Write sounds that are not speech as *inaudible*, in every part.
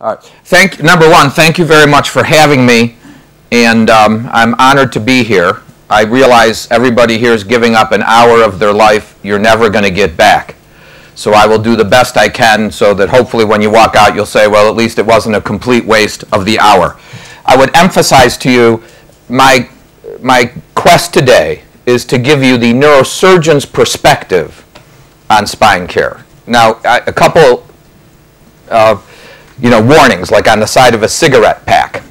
Uh, thank number one, thank you very much for having me, and um, I'm honored to be here. I realize everybody here is giving up an hour of their life you're never going to get back. So I will do the best I can so that hopefully when you walk out you'll say, well, at least it wasn't a complete waste of the hour. I would emphasize to you my, my quest today is to give you the neurosurgeon's perspective on spine care. Now, a couple uh, you know, warnings, like on the side of a cigarette pack.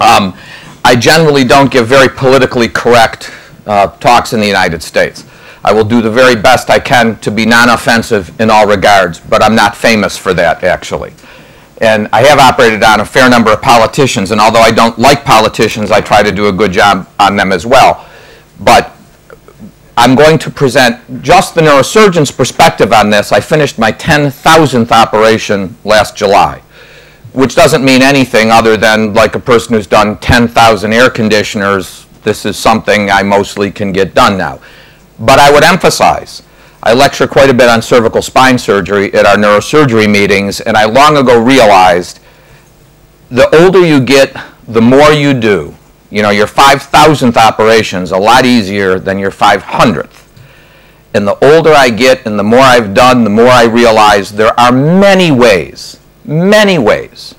Um, I generally don't give very politically correct uh, talks in the United States. I will do the very best I can to be non-offensive in all regards, but I'm not famous for that, actually. And I have operated on a fair number of politicians, and although I don't like politicians, I try to do a good job on them as well. But I'm going to present just the neurosurgeon's perspective on this. I finished my 10,000th operation last July, which doesn't mean anything other than like a person who's done 10,000 air conditioners, this is something I mostly can get done now. But I would emphasize, I lecture quite a bit on cervical spine surgery at our neurosurgery meetings, and I long ago realized the older you get, the more you do you know, your 5,000th operation is a lot easier than your 500th. And the older I get and the more I've done, the more I realize there are many ways, many ways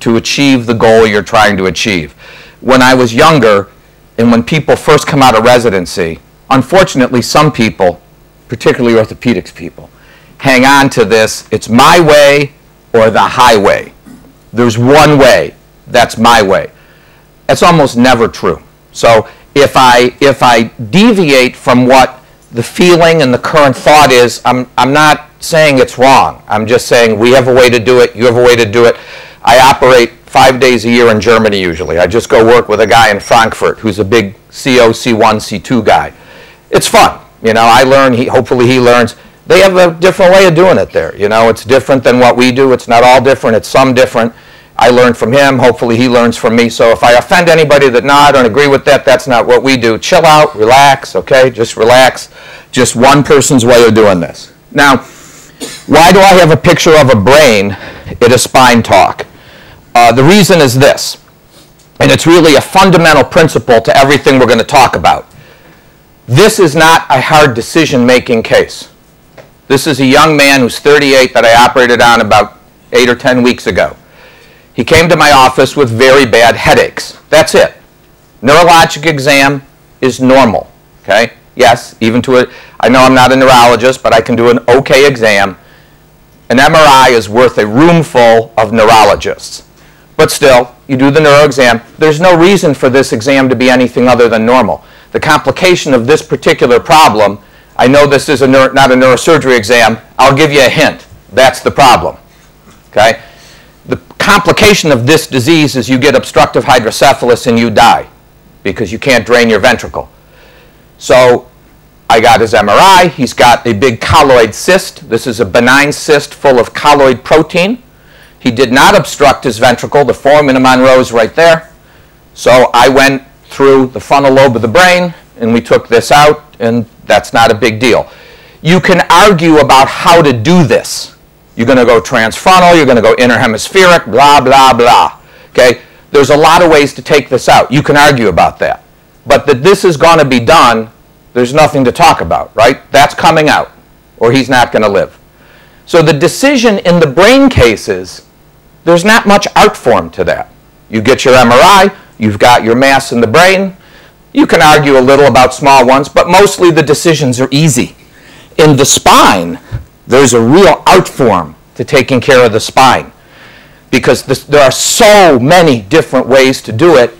to achieve the goal you're trying to achieve. When I was younger, and when people first come out of residency, unfortunately, some people, particularly orthopedics people, hang on to this it's my way or the highway. There's one way, that's my way. That's almost never true. So if I, if I deviate from what the feeling and the current thought is, I'm, I'm not saying it's wrong. I'm just saying we have a way to do it, you have a way to do it. I operate five days a year in Germany usually. I just go work with a guy in Frankfurt who's a big CO, C1, C2 guy. It's fun. You know, I learn, he, hopefully he learns. They have a different way of doing it there. You know, it's different than what we do. It's not all different. It's some different. I learned from him. Hopefully he learns from me. So if I offend anybody that, no, I don't agree with that, that's not what we do. Chill out, relax, okay? Just relax. Just one person's way of doing this. Now, why do I have a picture of a brain at a spine talk? Uh, the reason is this, and it's really a fundamental principle to everything we're going to talk about. This is not a hard decision-making case. This is a young man who's 38 that I operated on about eight or 10 weeks ago. He came to my office with very bad headaches. That's it. Neurologic exam is normal. Okay? Yes, even to a, I know I'm not a neurologist, but I can do an okay exam. An MRI is worth a room full of neurologists. But still, you do the neuro exam. There's no reason for this exam to be anything other than normal. The complication of this particular problem, I know this is a not a neurosurgery exam. I'll give you a hint. That's the problem. Okay? Complication of this disease is you get obstructive hydrocephalus and you die because you can't drain your ventricle. So I got his MRI. He's got a big colloid cyst. This is a benign cyst full of colloid protein. He did not obstruct his ventricle. The foramen Monro is right there. So I went through the frontal lobe of the brain and we took this out and that's not a big deal. You can argue about how to do this. You're going to go transfrontal, you're going to go interhemispheric, blah, blah, blah. Okay? There's a lot of ways to take this out. You can argue about that. But that this is going to be done, there's nothing to talk about, right? That's coming out, or he's not going to live. So the decision in the brain cases, there's not much art form to that. You get your MRI, you've got your mass in the brain. You can argue a little about small ones, but mostly the decisions are easy. In the spine, there's a real art form to taking care of the spine because this, there are so many different ways to do it,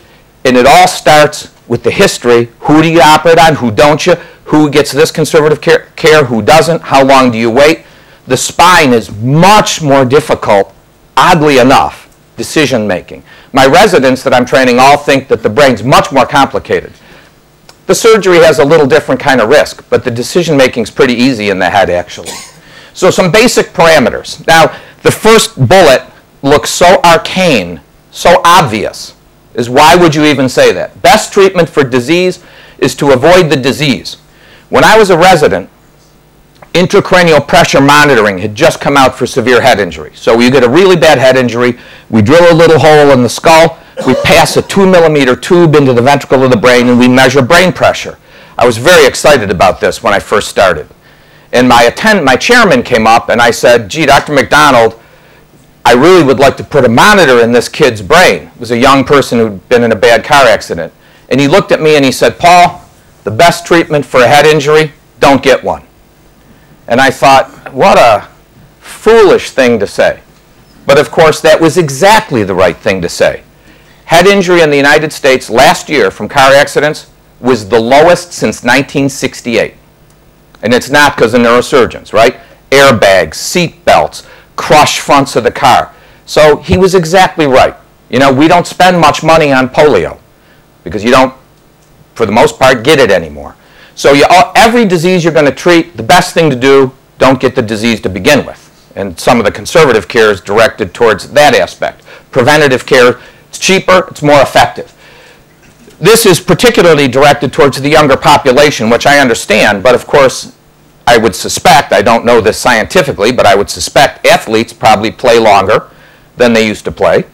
and it all starts with the history. Who do you operate on? Who don't you? Who gets this conservative care, care? Who doesn't? How long do you wait? The spine is much more difficult, oddly enough, decision making. My residents that I'm training all think that the brain's much more complicated. The surgery has a little different kind of risk, but the decision making is pretty easy in the head, actually. So some basic parameters. Now, the first bullet looks so arcane, so obvious, is why would you even say that? Best treatment for disease is to avoid the disease. When I was a resident, intracranial pressure monitoring had just come out for severe head injury. So you get a really bad head injury, we drill a little hole in the skull, we pass a two millimeter tube into the ventricle of the brain, and we measure brain pressure. I was very excited about this when I first started. And my, attend, my chairman came up and I said, gee, Dr. McDonald, I really would like to put a monitor in this kid's brain. It was a young person who'd been in a bad car accident. And he looked at me and he said, Paul, the best treatment for a head injury, don't get one. And I thought, what a foolish thing to say. But of course, that was exactly the right thing to say. Head injury in the United States last year from car accidents was the lowest since 1968. And it's not because of neurosurgeons, right? Airbags, seat belts, crushed fronts of the car. So he was exactly right. You know, we don't spend much money on polio because you don't, for the most part, get it anymore. So you, uh, every disease you're going to treat, the best thing to do, don't get the disease to begin with. And some of the conservative care is directed towards that aspect. Preventative care, it's cheaper, it's more effective. This is particularly directed towards the younger population, which I understand, but of course, I would suspect, I don't know this scientifically, but I would suspect athletes probably play longer than they used to play,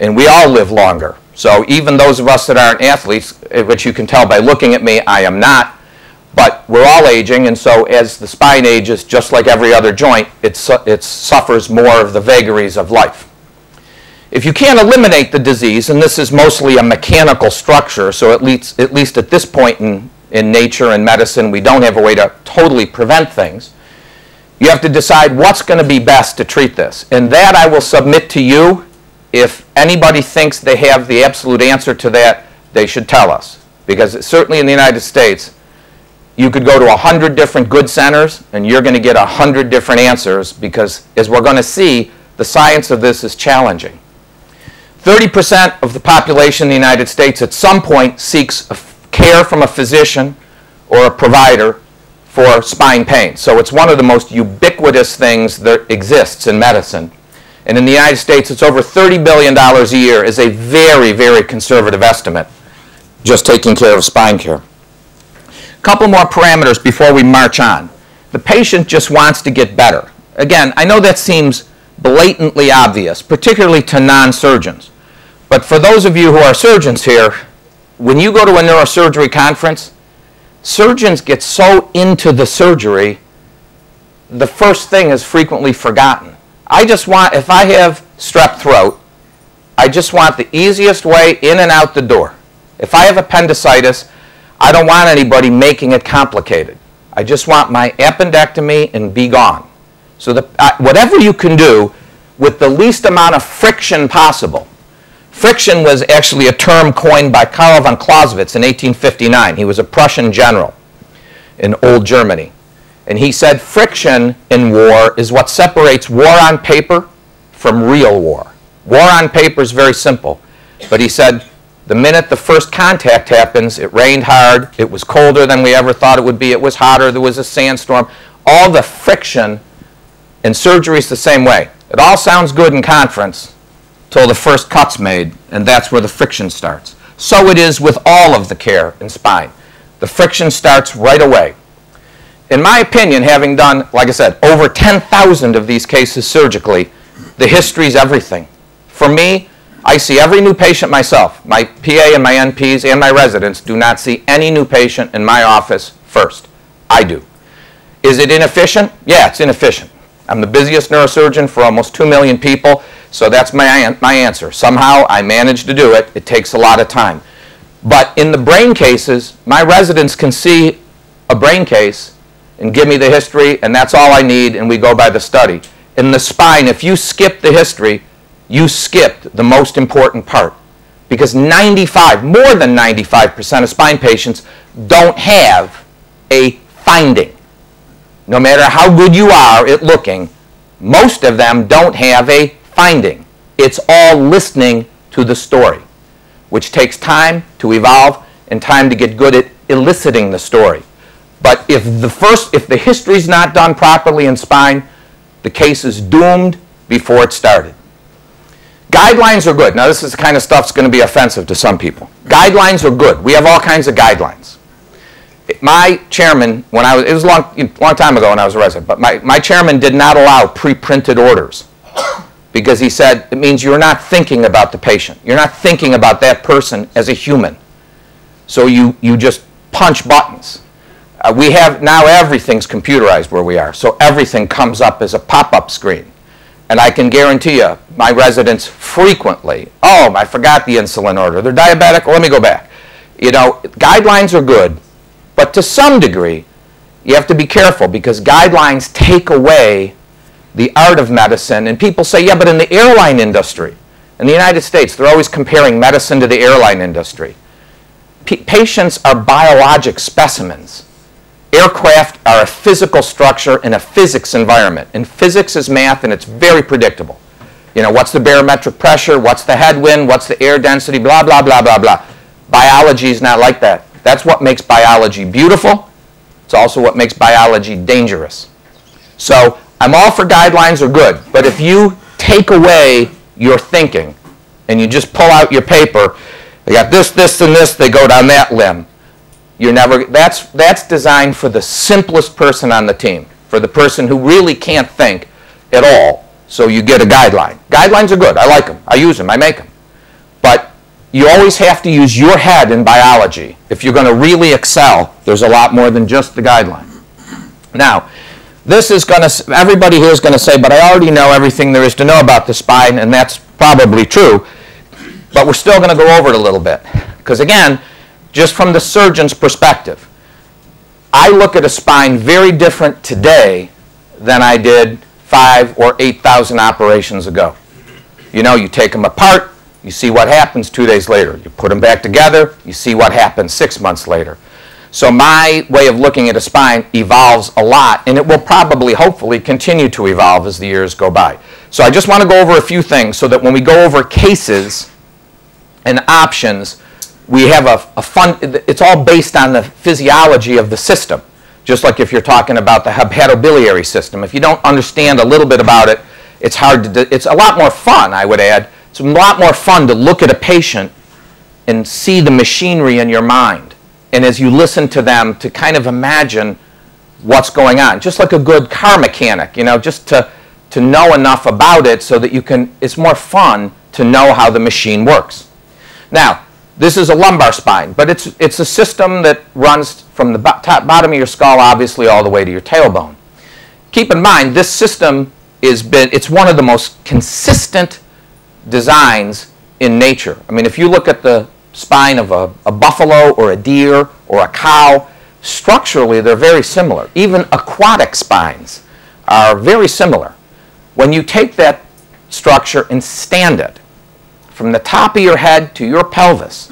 and we all live longer. So even those of us that aren't athletes, eh, which you can tell by looking at me, I am not, but we're all aging, and so as the spine ages, just like every other joint, it, su it suffers more of the vagaries of life. If you can't eliminate the disease, and this is mostly a mechanical structure, so at least, at least at this point in, in nature and medicine, we don't have a way to totally prevent things, you have to decide what's going to be best to treat this. And that I will submit to you. If anybody thinks they have the absolute answer to that, they should tell us. Because certainly in the United States, you could go to 100 different good centers and you're going to get 100 different answers because, as we're going to see, the science of this is challenging. 30% of the population in the United States at some point seeks care from a physician or a provider for spine pain. So it's one of the most ubiquitous things that exists in medicine. And in the United States, it's over $30 billion a year is a very, very conservative estimate, just taking care of spine care. A couple more parameters before we march on. The patient just wants to get better. Again, I know that seems blatantly obvious, particularly to non-surgeons. But for those of you who are surgeons here, when you go to a neurosurgery conference, surgeons get so into the surgery, the first thing is frequently forgotten. I just want, if I have strep throat, I just want the easiest way in and out the door. If I have appendicitis, I don't want anybody making it complicated. I just want my appendectomy and be gone. So the, uh, whatever you can do with the least amount of friction possible. Friction was actually a term coined by Karl von Clausewitz in 1859. He was a Prussian general in old Germany. And he said friction in war is what separates war on paper from real war. War on paper is very simple. But he said the minute the first contact happens, it rained hard, it was colder than we ever thought it would be, it was hotter, there was a sandstorm. All the friction in surgery is the same way. It all sounds good in conference till the first cut's made, and that's where the friction starts. So it is with all of the care in spine. The friction starts right away. In my opinion, having done, like I said, over 10,000 of these cases surgically, the history is everything. For me, I see every new patient myself. My PA and my NPs and my residents do not see any new patient in my office first. I do. Is it inefficient? Yeah, it's inefficient. I'm the busiest neurosurgeon for almost 2 million people, so that's my, my answer. Somehow I manage to do it. It takes a lot of time. But in the brain cases, my residents can see a brain case and give me the history, and that's all I need, and we go by the study. In the spine, if you skip the history, you skipped the most important part. Because 95, more than 95% of spine patients don't have a finding no matter how good you are at looking, most of them don't have a finding. It's all listening to the story, which takes time to evolve and time to get good at eliciting the story. But if the first, if the history's not done properly in spine, the case is doomed before it started. Guidelines are good. Now this is the kind of stuff that's going to be offensive to some people. Guidelines are good. We have all kinds of guidelines. my chairman, when I was, it was a long, long time ago when I was a resident, but my, my chairman did not allow pre-printed orders because he said it means you're not thinking about the patient. You're not thinking about that person as a human. So you, you just punch buttons. Uh, we have, now everything's computerized where we are, so everything comes up as a pop-up screen. And I can guarantee you, my residents frequently, oh, I forgot the insulin order. They're diabetic, well, let me go back. You know, guidelines are good, but to some degree, you have to be careful because guidelines take away the art of medicine. And people say, yeah, but in the airline industry, in the United States, they're always comparing medicine to the airline industry. P patients are biologic specimens. Aircraft are a physical structure in a physics environment. And physics is math, and it's very predictable. You know, what's the barometric pressure? What's the headwind? What's the air density? Blah, blah, blah, blah, blah. Biology is not like that. That's what makes biology beautiful. It's also what makes biology dangerous. So I'm all for guidelines are good, but if you take away your thinking and you just pull out your paper, they got this, this, and this, they go down that limb. You're never, that's, that's designed for the simplest person on the team, for the person who really can't think at all. So you get a guideline. Guidelines are good. I like them. I use them. I make them. But you always have to use your head in biology. If you're going to really excel, there's a lot more than just the guideline. Now, this is going to, everybody here is going to say, but I already know everything there is to know about the spine, and that's probably true. But we're still going to go over it a little bit. Because again, just from the surgeon's perspective. I look at a spine very different today than I did five or 8,000 operations ago. You know, you take them apart, you see what happens two days later. You put them back together, you see what happens six months later. So my way of looking at a spine evolves a lot, and it will probably, hopefully, continue to evolve as the years go by. So I just want to go over a few things so that when we go over cases and options, we have a, a fun, it's all based on the physiology of the system. Just like if you're talking about the hepatobiliary system. If you don't understand a little bit about it, it's hard to, it's a lot more fun, I would add. It's a lot more fun to look at a patient and see the machinery in your mind. And as you listen to them, to kind of imagine what's going on. Just like a good car mechanic, you know, just to, to know enough about it so that you can, it's more fun to know how the machine works. Now, this is a lumbar spine, but it's, it's a system that runs from the top, bottom of your skull, obviously, all the way to your tailbone. Keep in mind, this system is been, it's one of the most consistent designs in nature. I mean, if you look at the spine of a, a buffalo or a deer or a cow, structurally they're very similar. Even aquatic spines are very similar. When you take that structure and stand it, from the top of your head to your pelvis.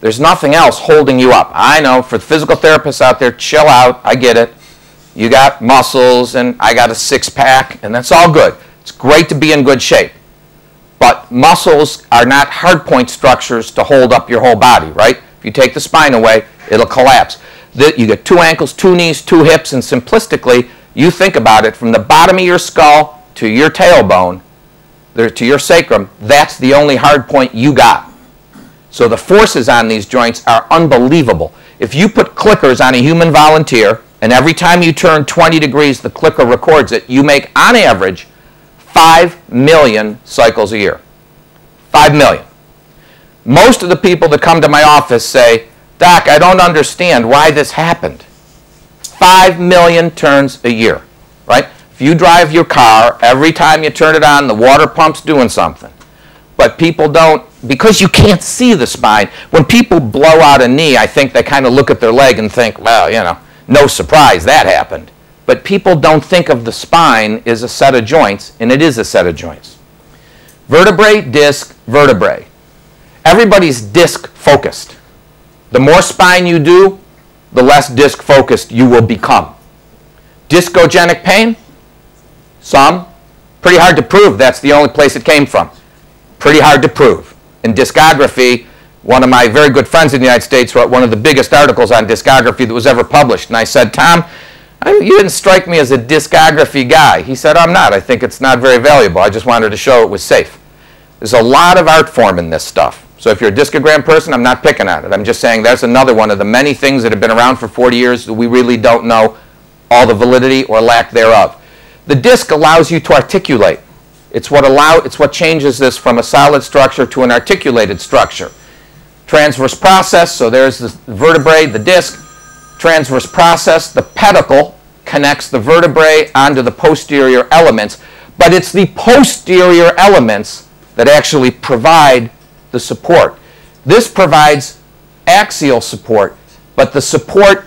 There's nothing else holding you up. I know for the physical therapists out there, chill out. I get it. You got muscles and I got a six pack and that's all good. It's great to be in good shape. But muscles are not hard point structures to hold up your whole body, right? If you take the spine away, it'll collapse. You get two ankles, two knees, two hips, and simplistically, you think about it from the bottom of your skull to your tailbone, to your sacrum, that's the only hard point you got. So the forces on these joints are unbelievable. If you put clickers on a human volunteer, and every time you turn 20 degrees, the clicker records it, you make, on average, 5 million cycles a year. 5 million. Most of the people that come to my office say, Doc, I don't understand why this happened. 5 million turns a year, right? If you drive your car, every time you turn it on, the water pump's doing something. But people don't, because you can't see the spine, when people blow out a knee, I think they kind of look at their leg and think, well, you know, no surprise that happened. But people don't think of the spine as a set of joints, and it is a set of joints. Vertebrae, disc, vertebrae. Everybody's disc focused. The more spine you do, the less disc focused you will become. Discogenic pain, some. Pretty hard to prove that's the only place it came from. Pretty hard to prove. In discography, one of my very good friends in the United States wrote one of the biggest articles on discography that was ever published. And I said, Tom, you didn't strike me as a discography guy. He said, I'm not. I think it's not very valuable. I just wanted to show it was safe. There's a lot of art form in this stuff. So if you're a discogram person, I'm not picking on it. I'm just saying that's another one of the many things that have been around for 40 years that we really don't know all the validity or lack thereof. The disc allows you to articulate. It's what allow it's what changes this from a solid structure to an articulated structure. Transverse process, so there's the vertebrae, the disc. Transverse process, the pedicle connects the vertebrae onto the posterior elements, but it's the posterior elements that actually provide the support. This provides axial support, but the support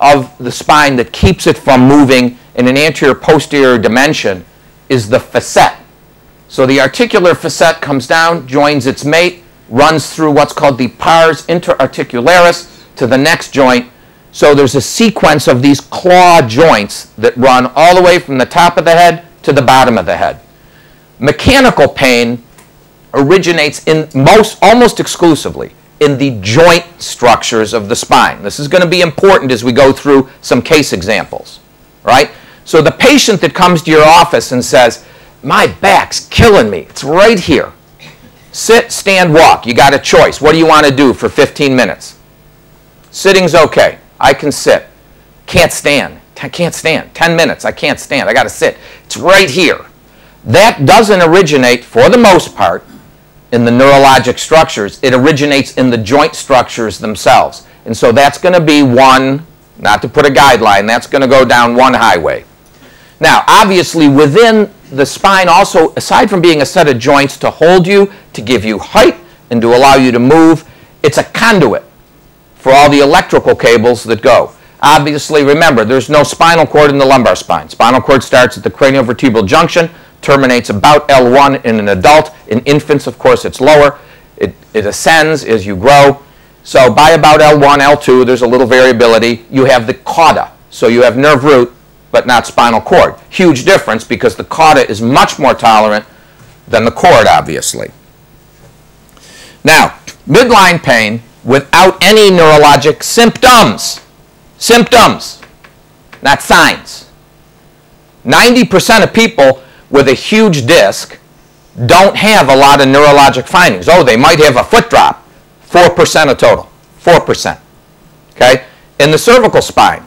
of the spine that keeps it from moving in an anterior posterior dimension is the facet. So the articular facet comes down, joins its mate, runs through what's called the pars interarticularis to the next joint. So there's a sequence of these claw joints that run all the way from the top of the head to the bottom of the head. Mechanical pain originates in most, almost exclusively in the joint structures of the spine. This is going to be important as we go through some case examples, right? So the patient that comes to your office and says, my back's killing me. It's right here. Sit, stand, walk. You got a choice. What do you want to do for 15 minutes? Sitting's okay. I can sit. Can't stand. I can't stand. 10 minutes. I can't stand. I got to sit. It's right here. That doesn't originate, for the most part, in the neurologic structures. It originates in the joint structures themselves. And so that's going to be one, not to put a guideline, that's going to go down one highway. Now, obviously, within the spine, also, aside from being a set of joints to hold you, to give you height, and to allow you to move, it's a conduit for all the electrical cables that go. Obviously, remember, there's no spinal cord in the lumbar spine. Spinal cord starts at the craniovertebral junction, terminates about L1 in an adult. In infants, of course, it's lower. It, it ascends as you grow. So by about L1, L2, there's a little variability. You have the cauda. So you have nerve root, but not spinal cord. Huge difference because the cauda is much more tolerant than the cord, obviously. Now, midline pain without any neurologic symptoms. Symptoms, not signs. 90% of people with a huge disc don't have a lot of neurologic findings. Oh, they might have a foot drop. 4% of total. 4%. Okay? In the cervical spine,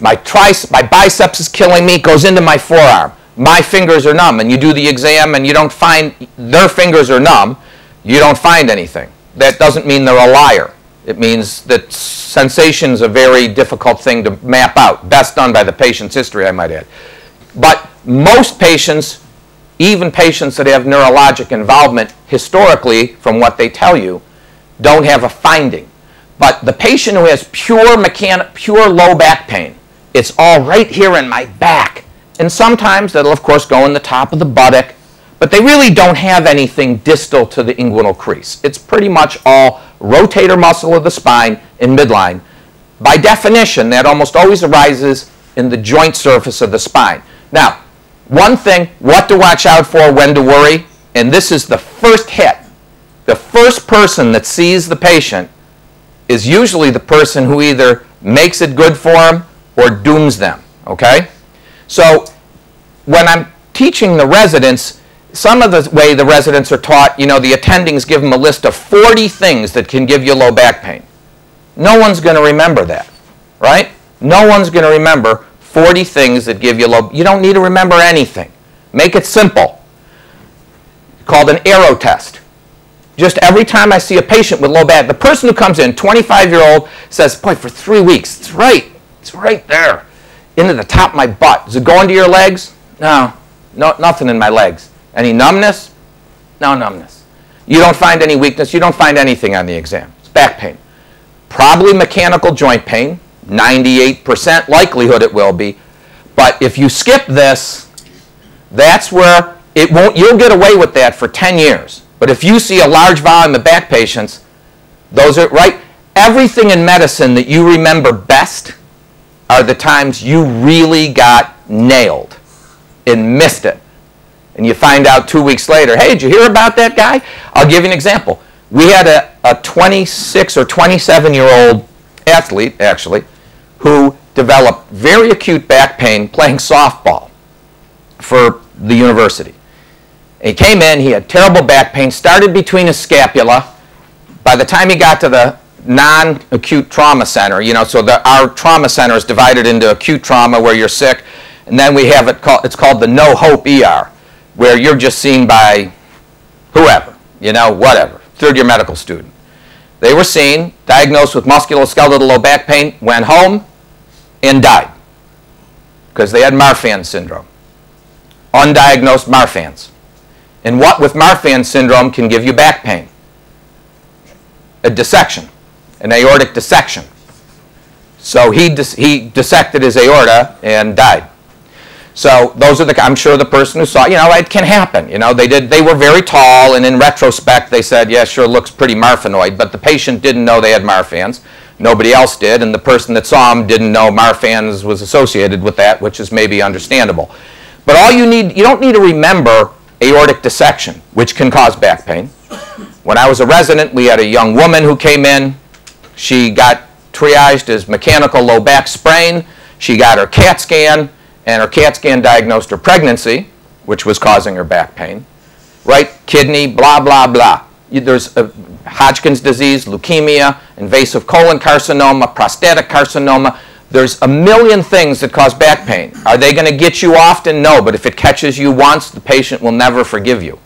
my, trice, my biceps is killing me, goes into my forearm. My fingers are numb, and you do the exam and you don't find, their fingers are numb, you don't find anything. That doesn't mean they're a liar. It means that sensation is a very difficult thing to map out. Best done by the patient's history, I might add. But most patients, even patients that have neurologic involvement historically, from what they tell you, don't have a finding. But the patient who has pure pure low back pain, it's all right here in my back. And sometimes that'll, of course, go in the top of the buttock, but they really don't have anything distal to the inguinal crease. It's pretty much all rotator muscle of the spine in midline. By definition, that almost always arises in the joint surface of the spine. Now, one thing, what to watch out for, when to worry, and this is the first hit. The first person that sees the patient is usually the person who either makes it good for them or dooms them, okay? So when I'm teaching the residents, some of the way the residents are taught, you know, the attendings give them a list of 40 things that can give you low back pain. No one's going to remember that, right? No one's going to remember 40 things that give you low. You don't need to remember anything. Make it simple. Called an arrow test. Just every time I see a patient with low back, the person who comes in, 25 year old, says, Boy, for three weeks, it's right. It's right there. Into the top of my butt. Is it going to your legs? No. No, nothing in my legs. Any numbness? No numbness. You don't find any weakness. You don't find anything on the exam. It's back pain. Probably mechanical joint pain. 98% likelihood it will be. But if you skip this, that's where it won't, you'll get away with that for 10 years. But if you see a large volume of back patients, those are, right? Everything in medicine that you remember best are the times you really got nailed and missed it. And you find out two weeks later, hey, did you hear about that guy? I'll give you an example. We had a, a 26 or 27 year old athlete, actually, who developed very acute back pain playing softball for the university. He came in, he had terrible back pain, started between his scapula. By the time he got to the non-acute trauma center, you know, so the, our trauma center is divided into acute trauma where you're sick, and then we have it called, it's called the no hope ER, where you're just seen by whoever, you know, whatever, third year medical student. They were seen, diagnosed with musculoskeletal low back pain, went home, and died because they had Marfan syndrome. Undiagnosed Marfan's. And what with Marfan syndrome can give you back pain? A dissection, an aortic dissection. So he, dis he dissected his aorta and died. So those are the, I'm sure the person who saw, you know, it can happen. You know, they did, they were very tall, and in retrospect, they said, yeah, sure, looks pretty Marfanoid, but the patient didn't know they had Marfan's. Nobody else did, and the person that saw him didn't know Marfan's was associated with that, which is maybe understandable. But all you need, you don't need to remember aortic dissection, which can cause back pain. When I was a resident, we had a young woman who came in. She got triaged as mechanical low back sprain. She got her CAT scan and her CAT scan diagnosed her pregnancy, which was causing her back pain. Right kidney, blah, blah, blah. There's Hodgkin's disease, leukemia, invasive colon carcinoma, prostatic carcinoma. There's a million things that cause back pain. Are they going to get you often? No, but if it catches you once, the patient will never forgive you.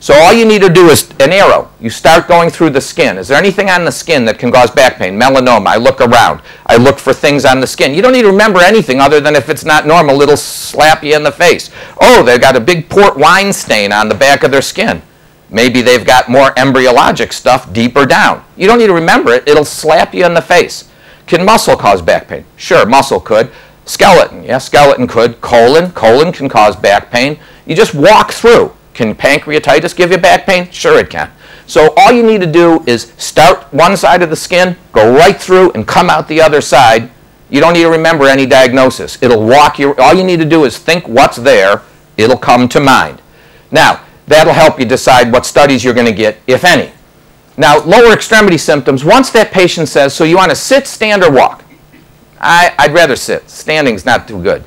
So all you need to do is an arrow. You start going through the skin. Is there anything on the skin that can cause back pain? Melanoma. I look around. I look for things on the skin. You don't need to remember anything other than if it's not normal, it'll slap you in the face. Oh, they've got a big port wine stain on the back of their skin. Maybe they've got more embryologic stuff deeper down. You don't need to remember it. It'll slap you in the face. Can muscle cause back pain? Sure, muscle could. Skeleton, yeah, skeleton could. Colon, colon can cause back pain. You just walk through. Can pancreatitis give you back pain? Sure it can. So all you need to do is start one side of the skin, go right through, and come out the other side. You don't need to remember any diagnosis. It'll walk you. All you need to do is think what's there. It'll come to mind. Now, that'll help you decide what studies you're going to get, if any. Now, lower extremity symptoms, once that patient says, so you want to sit, stand, or walk? I, would rather sit. Standing's not too good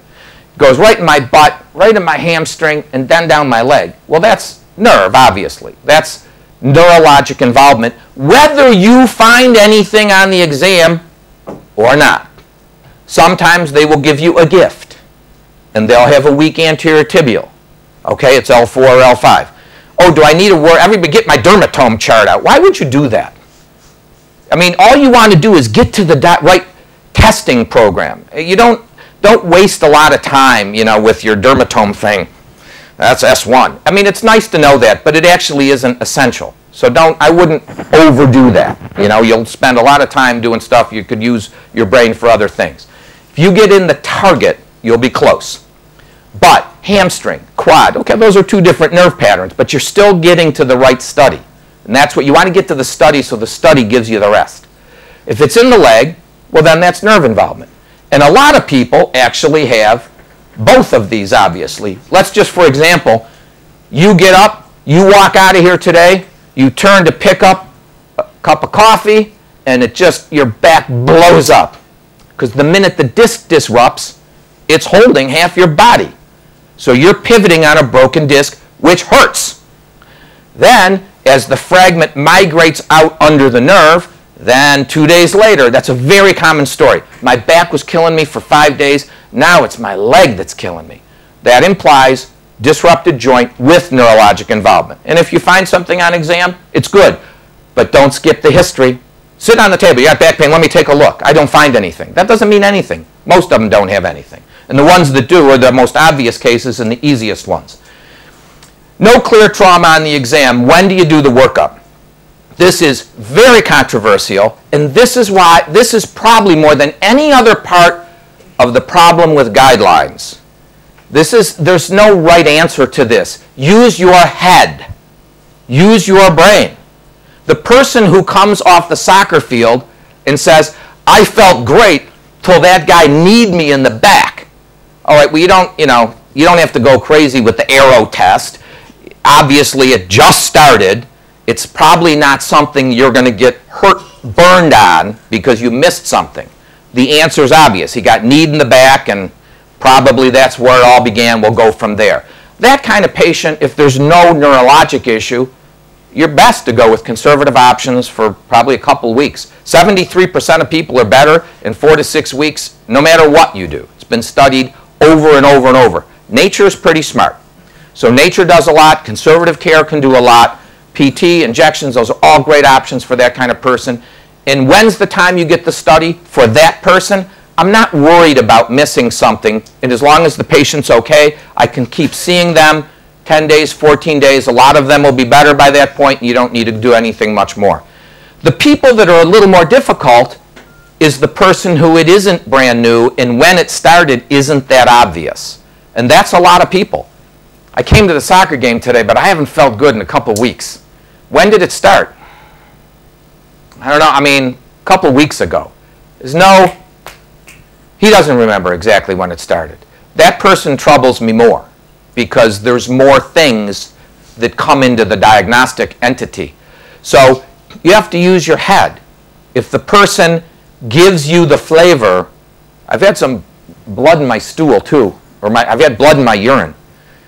goes right in my butt, right in my hamstring, and then down my leg. Well, that's nerve, obviously. That's neurologic involvement, whether you find anything on the exam or not. Sometimes they will give you a gift, and they'll have a weak anterior tibial. Okay, it's L4 or L5. Oh, do I need to worry? Everybody get my dermatome chart out. Why would you do that? I mean, all you want to do is get to the right testing program. You don't don't waste a lot of time, you know, with your dermatome thing. That's S1. I mean, it's nice to know that, but it actually isn't essential. So don't, I wouldn't overdo that. You know, you'll spend a lot of time doing stuff you could use your brain for other things. If you get in the target, you'll be close. But hamstring, quad, okay, those are two different nerve patterns, but you're still getting to the right study. And that's what you want to get to the study so the study gives you the rest. If it's in the leg, well, then that's nerve involvement. And a lot of people actually have both of these, obviously. Let's just, for example, you get up, you walk out of here today, you turn to pick up a cup of coffee, and it just, your back blows up. Because the minute the disc disrupts, it's holding half your body. So you're pivoting on a broken disc, which hurts. Then, as the fragment migrates out under the nerve, then two days later, that's a very common story. My back was killing me for five days. Now it's my leg that's killing me. That implies disrupted joint with neurologic involvement. And if you find something on exam, it's good. But don't skip the history. Sit on the table. You got back pain. Let me take a look. I don't find anything. That doesn't mean anything. Most of them don't have anything. And the ones that do are the most obvious cases and the easiest ones. No clear trauma on the exam. When do you do the workup? This is very controversial, and this is why this is probably more than any other part of the problem with guidelines. This is there's no right answer to this. Use your head. Use your brain. The person who comes off the soccer field and says, "I felt great till that guy kneed me in the back." All right, well you don't, you know, you don't have to go crazy with the arrow test. Obviously, it just started it's probably not something you're going to get hurt, burned on because you missed something. The answer is obvious. He got kneed in the back, and probably that's where it all began. We'll go from there. That kind of patient, if there's no neurologic issue, you're best to go with conservative options for probably a couple weeks. 73% of people are better in four to six weeks, no matter what you do. It's been studied over and over and over. Nature is pretty smart. So nature does a lot, conservative care can do a lot, PT, injections, those are all great options for that kind of person. And when's the time you get the study for that person? I'm not worried about missing something, and as long as the patient's okay, I can keep seeing them 10 days, 14 days. A lot of them will be better by that point, and you don't need to do anything much more. The people that are a little more difficult is the person who it isn't brand new, and when it started isn't that obvious. And that's a lot of people. I came to the soccer game today, but I haven't felt good in a couple weeks. When did it start? I don't know. I mean, a couple weeks ago. There's no, he doesn't remember exactly when it started. That person troubles me more because there's more things that come into the diagnostic entity. So you have to use your head. If the person gives you the flavor, I've had some blood in my stool too, or my, I've had blood in my urine.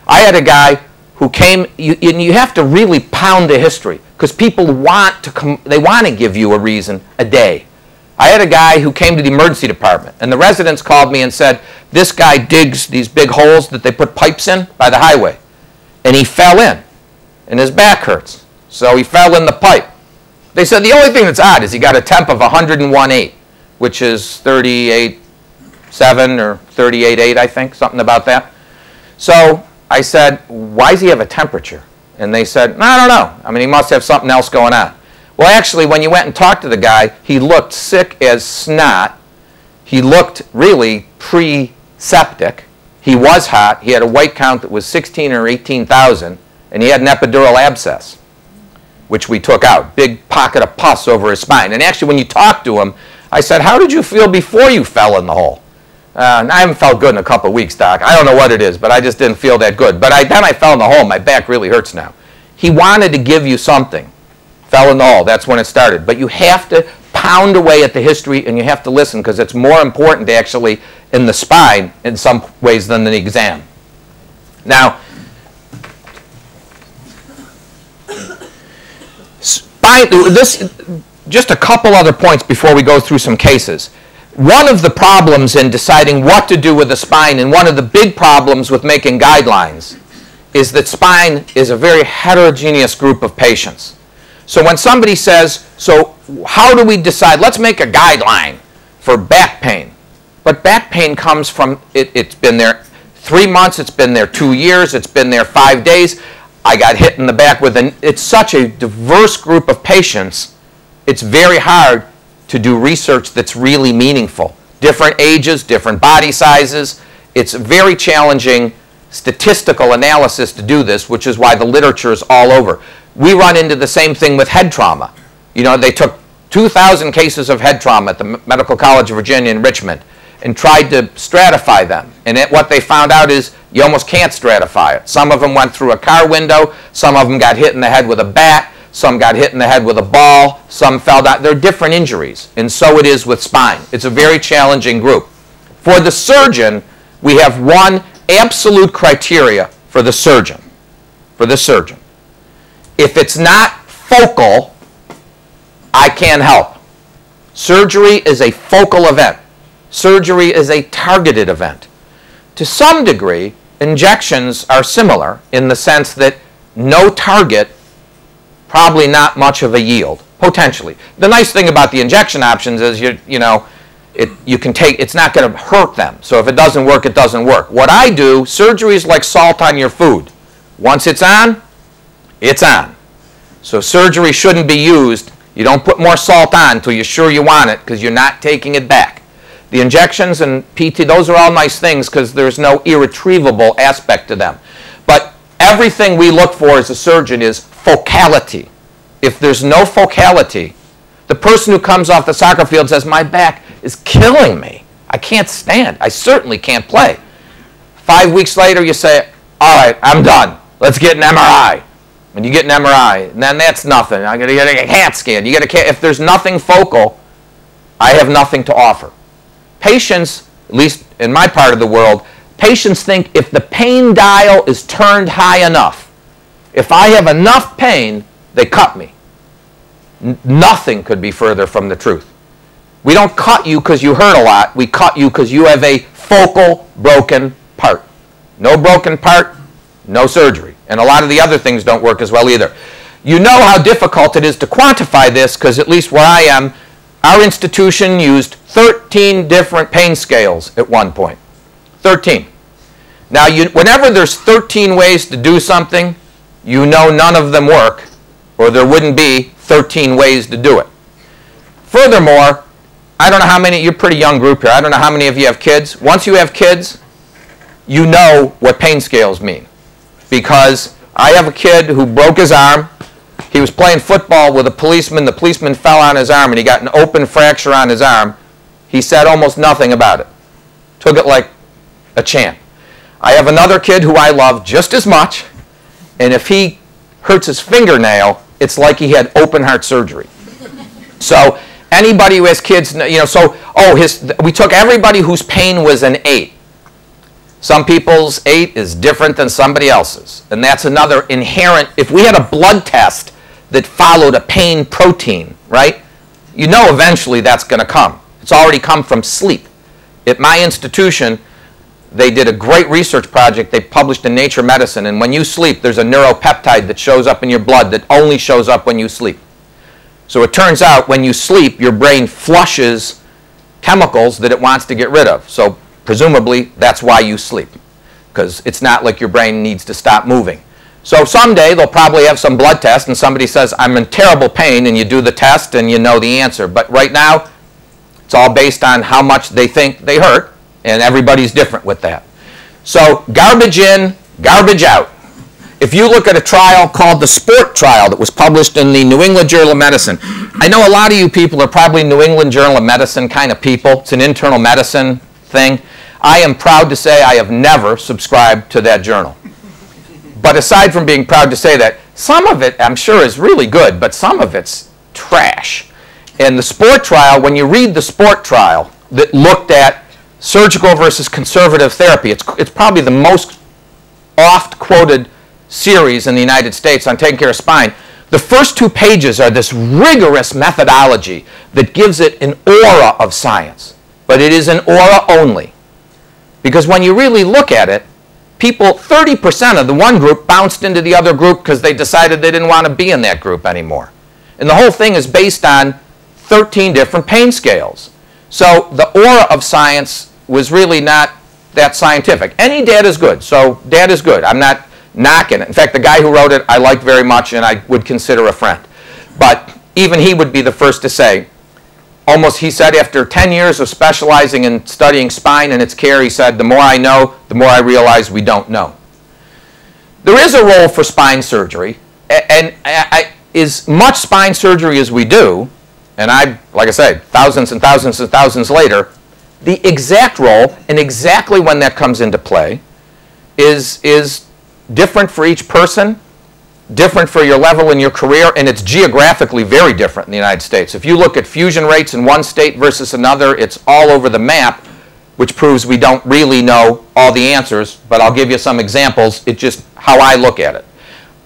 I had a guy who came, you, and you have to really pound the history because people want to come, they want to give you a reason a day. I had a guy who came to the emergency department, and the residents called me and said, This guy digs these big holes that they put pipes in by the highway. And he fell in, and his back hurts. So he fell in the pipe. They said the only thing that's odd is he got a temp of 101.8, which is 38.7 or 38.8, I think, something about that. So I said, Why does he have a temperature? And they said, I don't know. I mean, he must have something else going on. Well, actually, when you went and talked to the guy, he looked sick as snot. He looked really pre-septic. He was hot. He had a white count that was 16 or 18,000, and he had an epidural abscess, which we took out. Big pocket of pus over his spine. And actually, when you talked to him, I said, how did you feel before you fell in the hole? Uh, I haven't felt good in a couple weeks, Doc. I don't know what it is, but I just didn't feel that good. But I, then I fell in the hole. My back really hurts now. He wanted to give you something. Fell in the hole. That's when it started. But you have to pound away at the history and you have to listen because it's more important actually in the spine in some ways than the exam. Now, spine, this, just a couple other points before we go through some cases one of the problems in deciding what to do with the spine and one of the big problems with making guidelines is that spine is a very heterogeneous group of patients. So when somebody says, so how do we decide, let's make a guideline for back pain. But back pain comes from, it, it's been there three months, it's been there two years, it's been there five days. I got hit in the back with an, it's such a diverse group of patients, it's very hard to do research that's really meaningful. Different ages, different body sizes. It's very challenging statistical analysis to do this, which is why the literature is all over. We run into the same thing with head trauma. You know, they took 2,000 cases of head trauma at the Medical College of Virginia in Richmond and tried to stratify them. And it, what they found out is you almost can't stratify it. Some of them went through a car window, some of them got hit in the head with a bat, some got hit in the head with a ball. Some fell down. They're different injuries. And so it is with spine. It's a very challenging group. For the surgeon, we have one absolute criteria for the surgeon. For the surgeon. If it's not focal, I can't help. Surgery is a focal event. Surgery is a targeted event. To some degree, injections are similar in the sense that no target probably not much of a yield, potentially. The nice thing about the injection options is you, you know, it, you can take, it's not going to hurt them. So if it doesn't work, it doesn't work. What I do, surgery is like salt on your food. Once it's on, it's on. So surgery shouldn't be used. You don't put more salt on until you're sure you want it because you're not taking it back. The injections and PT, those are all nice things because there's no irretrievable aspect to them. Everything we look for as a surgeon is focality. If there's no focality, the person who comes off the soccer field says, My back is killing me. I can't stand. I certainly can't play. Five weeks later, you say, All right, I'm done. Let's get an MRI. And you get an MRI, and then that's nothing. I got to get a CAT scan. You get a CAT. if there's nothing focal, I have nothing to offer. Patients, at least in my part of the world, patients think if the pain dial is turned high enough, if I have enough pain, they cut me. N- nothing could be further from the truth. We don't cut you because you hurt a lot. We cut you because you have a focal broken part. No broken part, no surgery. And a lot of the other things don't work as well either. You know how difficult it is to quantify this because at least where I am, our institution used 13 different pain scales at one point. 13. Now, you, whenever there's 13 ways to do something, you know none of them work, or there wouldn't be 13 ways to do it. Furthermore, I don't know how many, you're a pretty young group here. I don't know how many of you have kids. Once you have kids, you know what pain scales mean. Because I have a kid who broke his arm. He was playing football with a policeman. The policeman fell on his arm and he got an open fracture on his arm. He said almost nothing about it. Took it like a champ. I have another kid who I love just as much, and if he hurts his fingernail, it's like he had open heart surgery. *laughs* So anybody who has kids, you know, so oh, his we took everybody whose pain was an eight. Some people's eight is different than somebody else's, and that's another inherent. If we had a blood test that followed a pain protein, right? You know, eventually that's going to come. It's already come from sleep. At my institution, they did a great research project they published in Nature Medicine, and when you sleep, there's a neuropeptide that shows up in your blood that only shows up when you sleep. So it turns out when you sleep, your brain flushes chemicals that it wants to get rid of. So presumably, that's why you sleep, because it's not like your brain needs to stop moving. So someday they'll probably have some blood test and somebody says, I'm in terrible pain, and you do the test and you know the answer. But right now, it's all based on how much they think they hurt and everybody's different with that. So garbage in, garbage out. If you look at a trial called the Sport Trial that was published in the New England Journal of Medicine, I know a lot of you people are probably New England Journal of Medicine kind of people. It's an internal medicine thing. I am proud to say I have never subscribed to that journal. But aside from being proud to say that, some of it I'm sure is really good, but some of it's trash. And the sport trial, when you read the sport trial that looked at surgical versus conservative therapy. It's, it's probably the most oft quoted series in the United States on taking care of spine. The first two pages are this rigorous methodology that gives it an aura of science, but it is an aura only. Because when you really look at it, people, 30% of the one group bounced into the other group because they decided they didn't want to be in that group anymore. And the whole thing is based on 13 different pain scales. So the aura of science was really not that scientific. Any data is good, so data is good. I'm not knocking it. In fact, the guy who wrote it I liked very much and I would consider a friend. But even he would be the first to say, almost he said after 10 years of specializing in studying spine and its care, he said, the more I know, the more I realize we don't know. There is a role for spine surgery, and I, as much spine surgery as we do, and I, like I said, thousands and thousands and thousands later, the exact role and exactly when that comes into play is, is different for each person, different for your level in your career, and it's geographically very different in the United States. If you look at fusion rates in one state versus another, it's all over the map, which proves we don't really know all the answers, but I'll give you some examples. It's just how I look at it.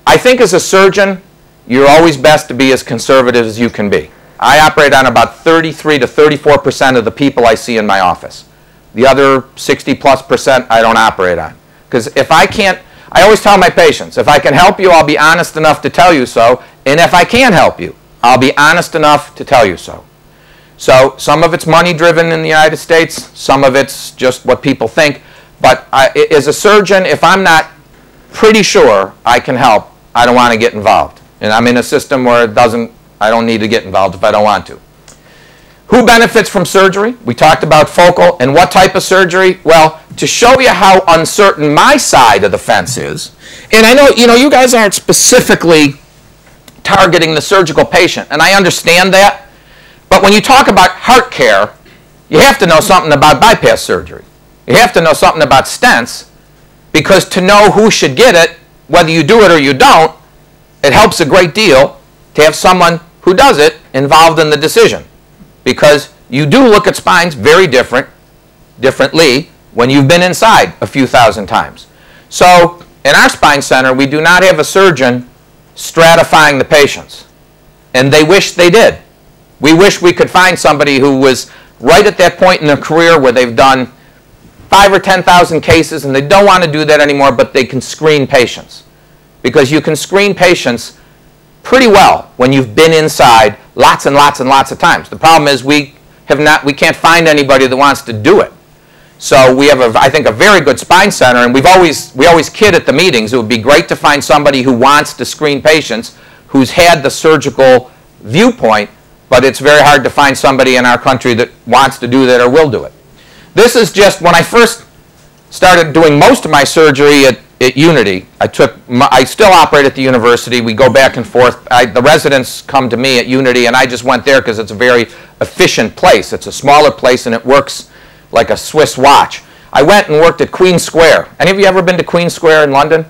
I think as a surgeon, you're always best to be as conservative as you can be. I operate on about 33 to 34 percent of the people I see in my office. The other 60 plus percent I don't operate on. Because if I can't, I always tell my patients, if I can help you, I'll be honest enough to tell you so. And if I can't help you, I'll be honest enough to tell you so. So some of it's money driven in the United States, some of it's just what people think. But I, as a surgeon, if I'm not pretty sure I can help, I don't want to get involved. And I'm in a system where it doesn't I don't need to get involved if I don't want to. Who benefits from surgery? We talked about focal and what type of surgery? Well, to show you how uncertain my side of the fence is, and I know, you know, you guys aren't specifically targeting the surgical patient, and I understand that, but when you talk about heart care, you have to know something about bypass surgery. You have to know something about stents, because to know who should get it, whether you do it or you don't, it helps a great deal to have someone who does it involved in the decision because you do look at spines very different, differently when you've been inside a few thousand times. So in our spine center, we do not have a surgeon stratifying the patients. And they wish they did. We wish we could find somebody who was right at that point in their career where they've done five or 10,000 cases and they don't want to do that anymore, but they can screen patients. Because you can screen patients pretty well when you've been inside lots and lots and lots of times. The problem is we have not, we can't find anybody that wants to do it. So we have, a, I think, a very good spine center, and we've always, we always kid at the meetings. It would be great to find somebody who wants to screen patients, who's had the surgical viewpoint, but it's very hard to find somebody in our country that wants to do that or will do it. This is just when I first started doing most of my surgery at, at Unity. I took, my, I still operate at the university. We go back and forth. I, the residents come to me at Unity, and I just went there because it's a very efficient place. It's a smaller place, and it works like a Swiss watch. I went and worked at Queen Square. Any of you ever been to Queen Square in London?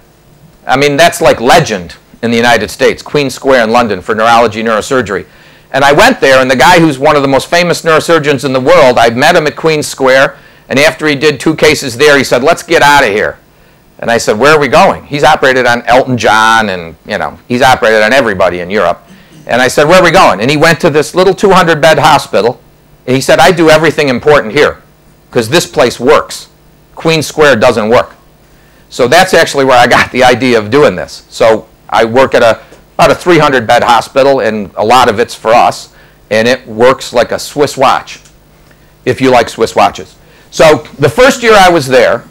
I mean, that's like legend in the United States, Queen Square in London for neurology neurosurgery. And I went there, and the guy who's one of the most famous neurosurgeons in the world, I met him at Queen Square, and after he did two cases there, he said, let's get out of here. And I said, where are we going? He's operated on Elton John, and, you know, he's operated on everybody in Europe. And I said, where are we going? And he went to this little 200-bed hospital, and he said, I do everything important here because this place works. Queen Square doesn't work. So that's actually where I got the idea of doing this. So I work at a, about a 300 bed hospital, and a lot of it's for us, and it works like a Swiss watch, if you like Swiss watches. So the first year I was there,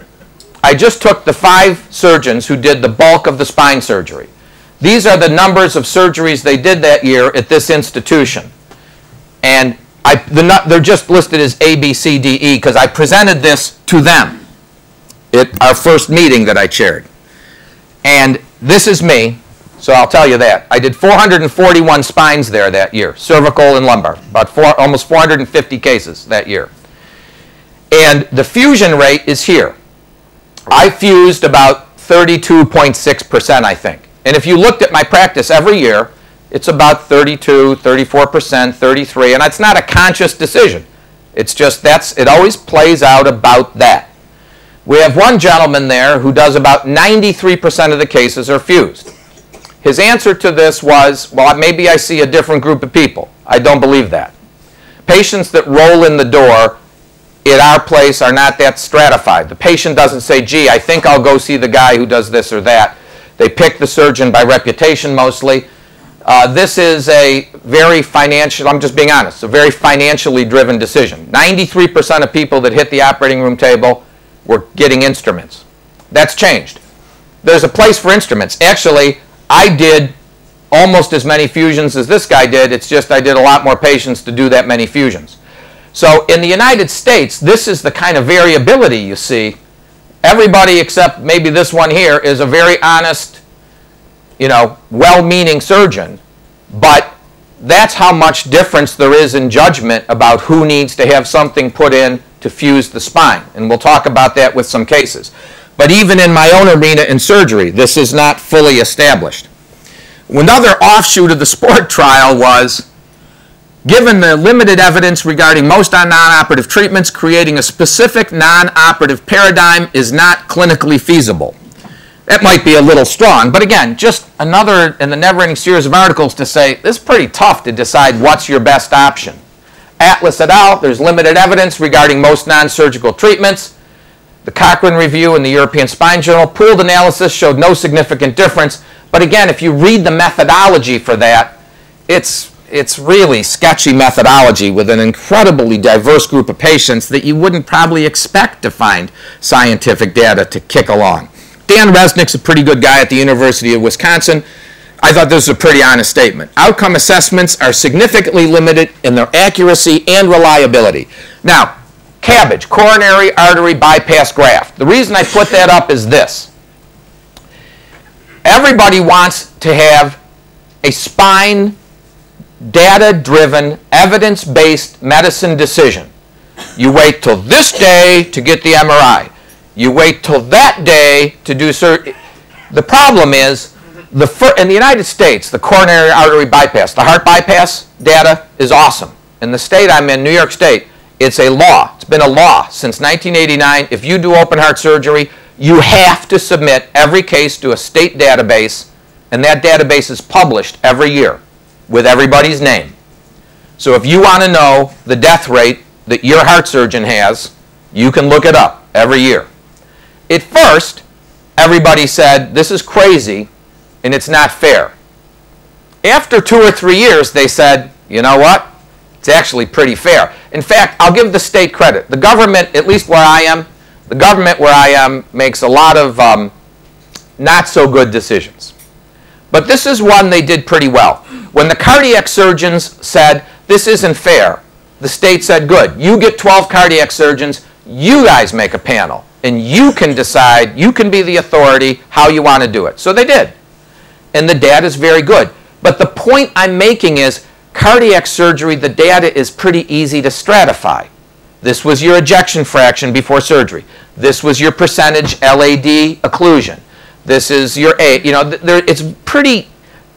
I just took the five surgeons who did the bulk of the spine surgery. These are the numbers of surgeries they did that year at this institution. And I, the, they're just listed as A, B, C, D, E because I presented this to them at our first meeting that I chaired. And this is me, so I'll tell you that. I did 441 spines there that year, cervical and lumbar, about four, almost 450 cases that year. And the fusion rate is here. I fused about 32.6%, I think. And if you looked at my practice every year, it's about 32, 34%, 33, and that's not a conscious decision. It's just that's it always plays out about that. We have one gentleman there who does about 93% of the cases are fused. His answer to this was, well, maybe I see a different group of people. I don't believe that. Patients that roll in the door at our place are not that stratified. The patient doesn't say, gee, I think I'll go see the guy who does this or that. They pick the surgeon by reputation mostly. Uh, this is a very financial, I'm just being honest, a very financially driven decision. 93% of people that hit the operating room table were getting instruments. That's changed. There's a place for instruments. Actually, I did almost as many fusions as this guy did. It's just I did a lot more patients to do that many fusions. So in the United States, this is the kind of variability you see. Everybody except maybe this one here is a very honest you know, well-meaning surgeon, but that's how much difference there is in judgment about who needs to have something put in to fuse the spine. And we'll talk about that with some cases. But even in my own arena in surgery, this is not fully established. Another offshoot of the sport *laughs* trial was, given the limited evidence regarding most non-operative treatments, creating a specific non-operative paradigm is not clinically feasible. That might be a little strong, but again, just another in the never-ending series of articles to say is pretty tough to decide what's your best option. Atlas et al., there's limited evidence regarding most non-surgical treatments. The Cochrane Review and the European Spine Journal pooled analysis showed no significant difference. But again, if you read the methodology for that, it's, it's really sketchy methodology with an incredibly diverse group of patients that you wouldn't probably expect to find scientific data to kick along. Dan Resnick's a pretty good guy at the University of Wisconsin. I thought this was a pretty honest statement. Outcome assessments are significantly limited in their accuracy and reliability. Now, cabbage, coronary artery bypass graft. The reason I put that up is this. Everybody wants to have a spine data-driven, evidence-based medicine decision. You wait till this day to get the MRI. You wait till that day to do surgery. The problem is, the in the United States, the coronary artery bypass, the heart bypass data is awesome. In the state I'm in, New York State, It's a law. It's been a law since 1989. If you do open heart surgery, you have to submit every case to a state database, and that database is published every year with everybody's name. So if you want to know the death rate that your heart surgeon has, you can look it up every year. At first, everybody said, this is crazy and it's not fair. After two or three years, they said, you know what? It's actually pretty fair. In fact, I'll give the state credit. The government, at least where I am, the government where I am makes a lot of um, not so good decisions. But this is one they did pretty well. When the cardiac surgeons said, this isn't fair, the state said, good, you get 12 cardiac surgeons, you guys make a panel, and you can decide, you can be the authority how you want to do it. So they did. And the data is very good. But the point I'm making is cardiac surgery, the data is pretty easy to stratify. This was your ejection fraction before surgery. This was your percentage LAD occlusion. This is your A. You know, there, it's pretty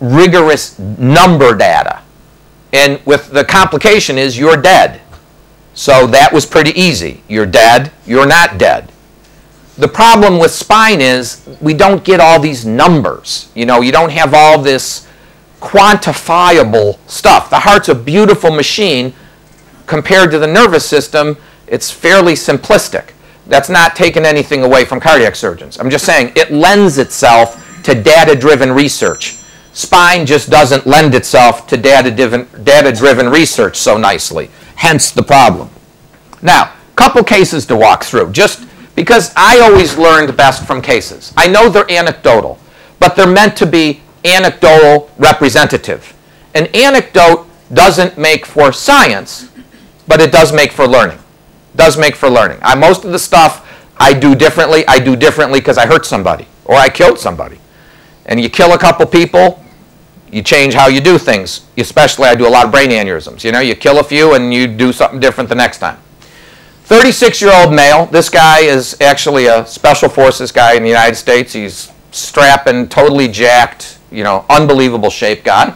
rigorous number data. And with the complication is you're dead. So that was pretty easy. You're dead, you're not dead. The problem with spine is we don't get all these numbers. You know, you don't have all this quantifiable stuff. The heart's a beautiful machine. Compared to the nervous system, it's fairly simplistic. That's not taking anything away from cardiac surgeons. I'm just saying it lends itself to data-driven research. Spine just doesn't lend itself to data-driven research so nicely, hence the problem. Now, couple cases to walk through, just because I always learned best from cases. I know they're anecdotal, but they're meant to be anecdotal representative. An anecdote doesn't make for science, but it does make for learning. Does make for learning. I, most of the stuff I do differently, I do differently because I hurt somebody or I killed somebody. And you kill a couple people, you change how you do things. Especially, I do a lot of brain aneurysms. You know, you kill a few and you do something different the next time. 36-year-old male. This guy is actually a special forces guy in the United States. He's strapping, totally jacked, you know, unbelievable shape guy.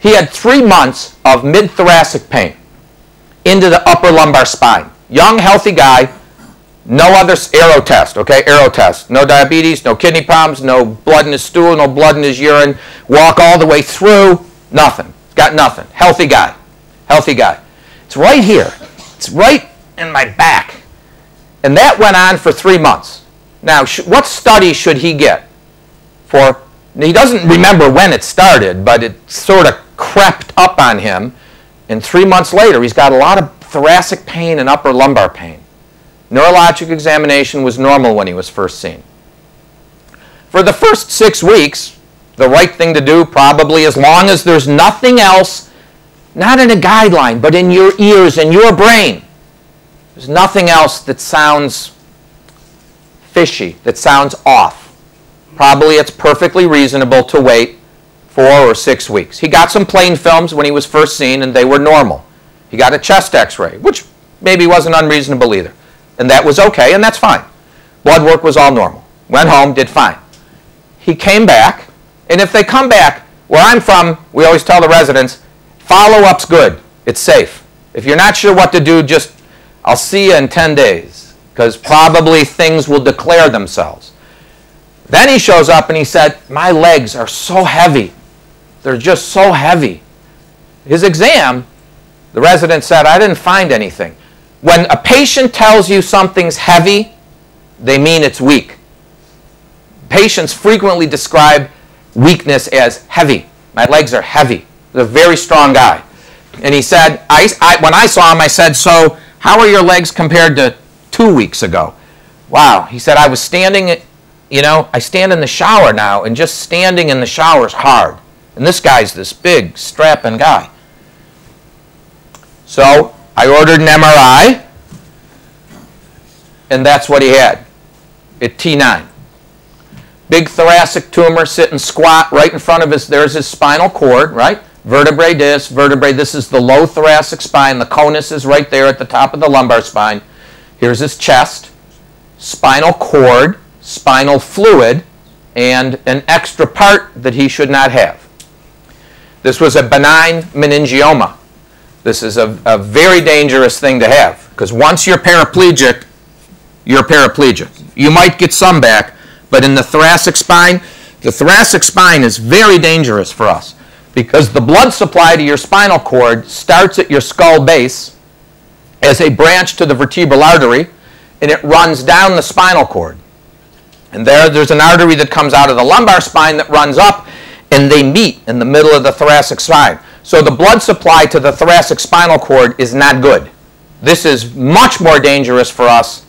He had three months of mid-thoracic pain into the upper lumbar spine. Young, healthy guy, no other arrow test, okay? Arrow test. No diabetes, no kidney problems, no blood in his stool, no blood in his urine. Walk all the way through, nothing. Got nothing. Healthy guy. Healthy guy. It's right here. It's right in my back. And that went on for three months. Now, what study should he get for he doesn't remember when it started, but it sort of crept up on him. And three months later, he's got a lot of thoracic pain and upper lumbar pain. Neurologic examination was normal when he was first seen. For the first six weeks, the right thing to do probably as long as there's nothing else, not in a guideline, but in your ears and your brain. There's nothing else that sounds fishy, that sounds off probably it's perfectly reasonable to wait four or six weeks. He got some plain films when he was first seen, and they were normal. He got a chest x-ray, which maybe wasn't unreasonable either. And that was okay, and that's fine. Blood work was all normal. Went home, did fine. He came back, and if they come back, where I'm from, we always tell the residents, follow-up's good. It's safe. If you're not sure what to do, just, I'll see you in 10 days, because probably things will declare themselves. Then he shows up and he said, My legs are so heavy. They're just so heavy. His exam, the resident said, I didn't find anything. When a patient tells you something's heavy, they mean it's weak. Patients frequently describe weakness as heavy. My legs are heavy. He's a very strong guy. And he said, I, I, when I saw him, I said, So, how are your legs compared to two weeks ago? Wow. He said, I was standing you know, I stand in the shower now, and just standing in the shower is hard. And this guy's this big, strapping guy. So I ordered an MRI, and that's what he had at T9. Big thoracic tumor sitting squat right in front of his, there's his spinal cord, right? Vertebrae disc, vertebrae, this is the low thoracic spine. The conus is right there at the top of the lumbar spine. Here's his chest, spinal cord, spinal fluid, and an extra part that he should not have. This was a benign meningioma. This is a, a very dangerous thing to have. Because once you're paraplegic, you're paraplegic. You might get some back, but in the thoracic spine, the thoracic spine is very dangerous for us because the blood supply to your spinal cord starts at your skull base as a branch to the vertebral artery and it runs down the spinal cord. And there, there's an artery that comes out of the lumbar spine that runs up and they meet in the middle of the thoracic spine. So the blood supply to the thoracic spinal cord is not good. This is much more dangerous for us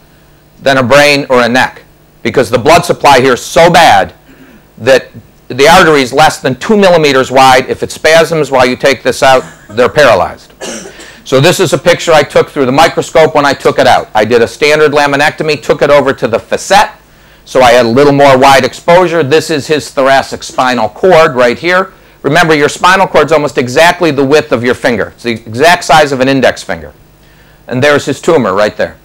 than a brain or a neck because the blood supply here is so bad that the artery is less than two millimeters wide. If it spasms while you take this out, they're paralyzed. So this is a picture I took through the microscope when I took it out. I did a standard laminectomy, took it over to the facet, so I had a little more wide exposure. This is his thoracic spinal cord right here. Remember, your spinal cord is almost exactly the width of your finger. It's the exact size of an index finger. And there's his tumor right there.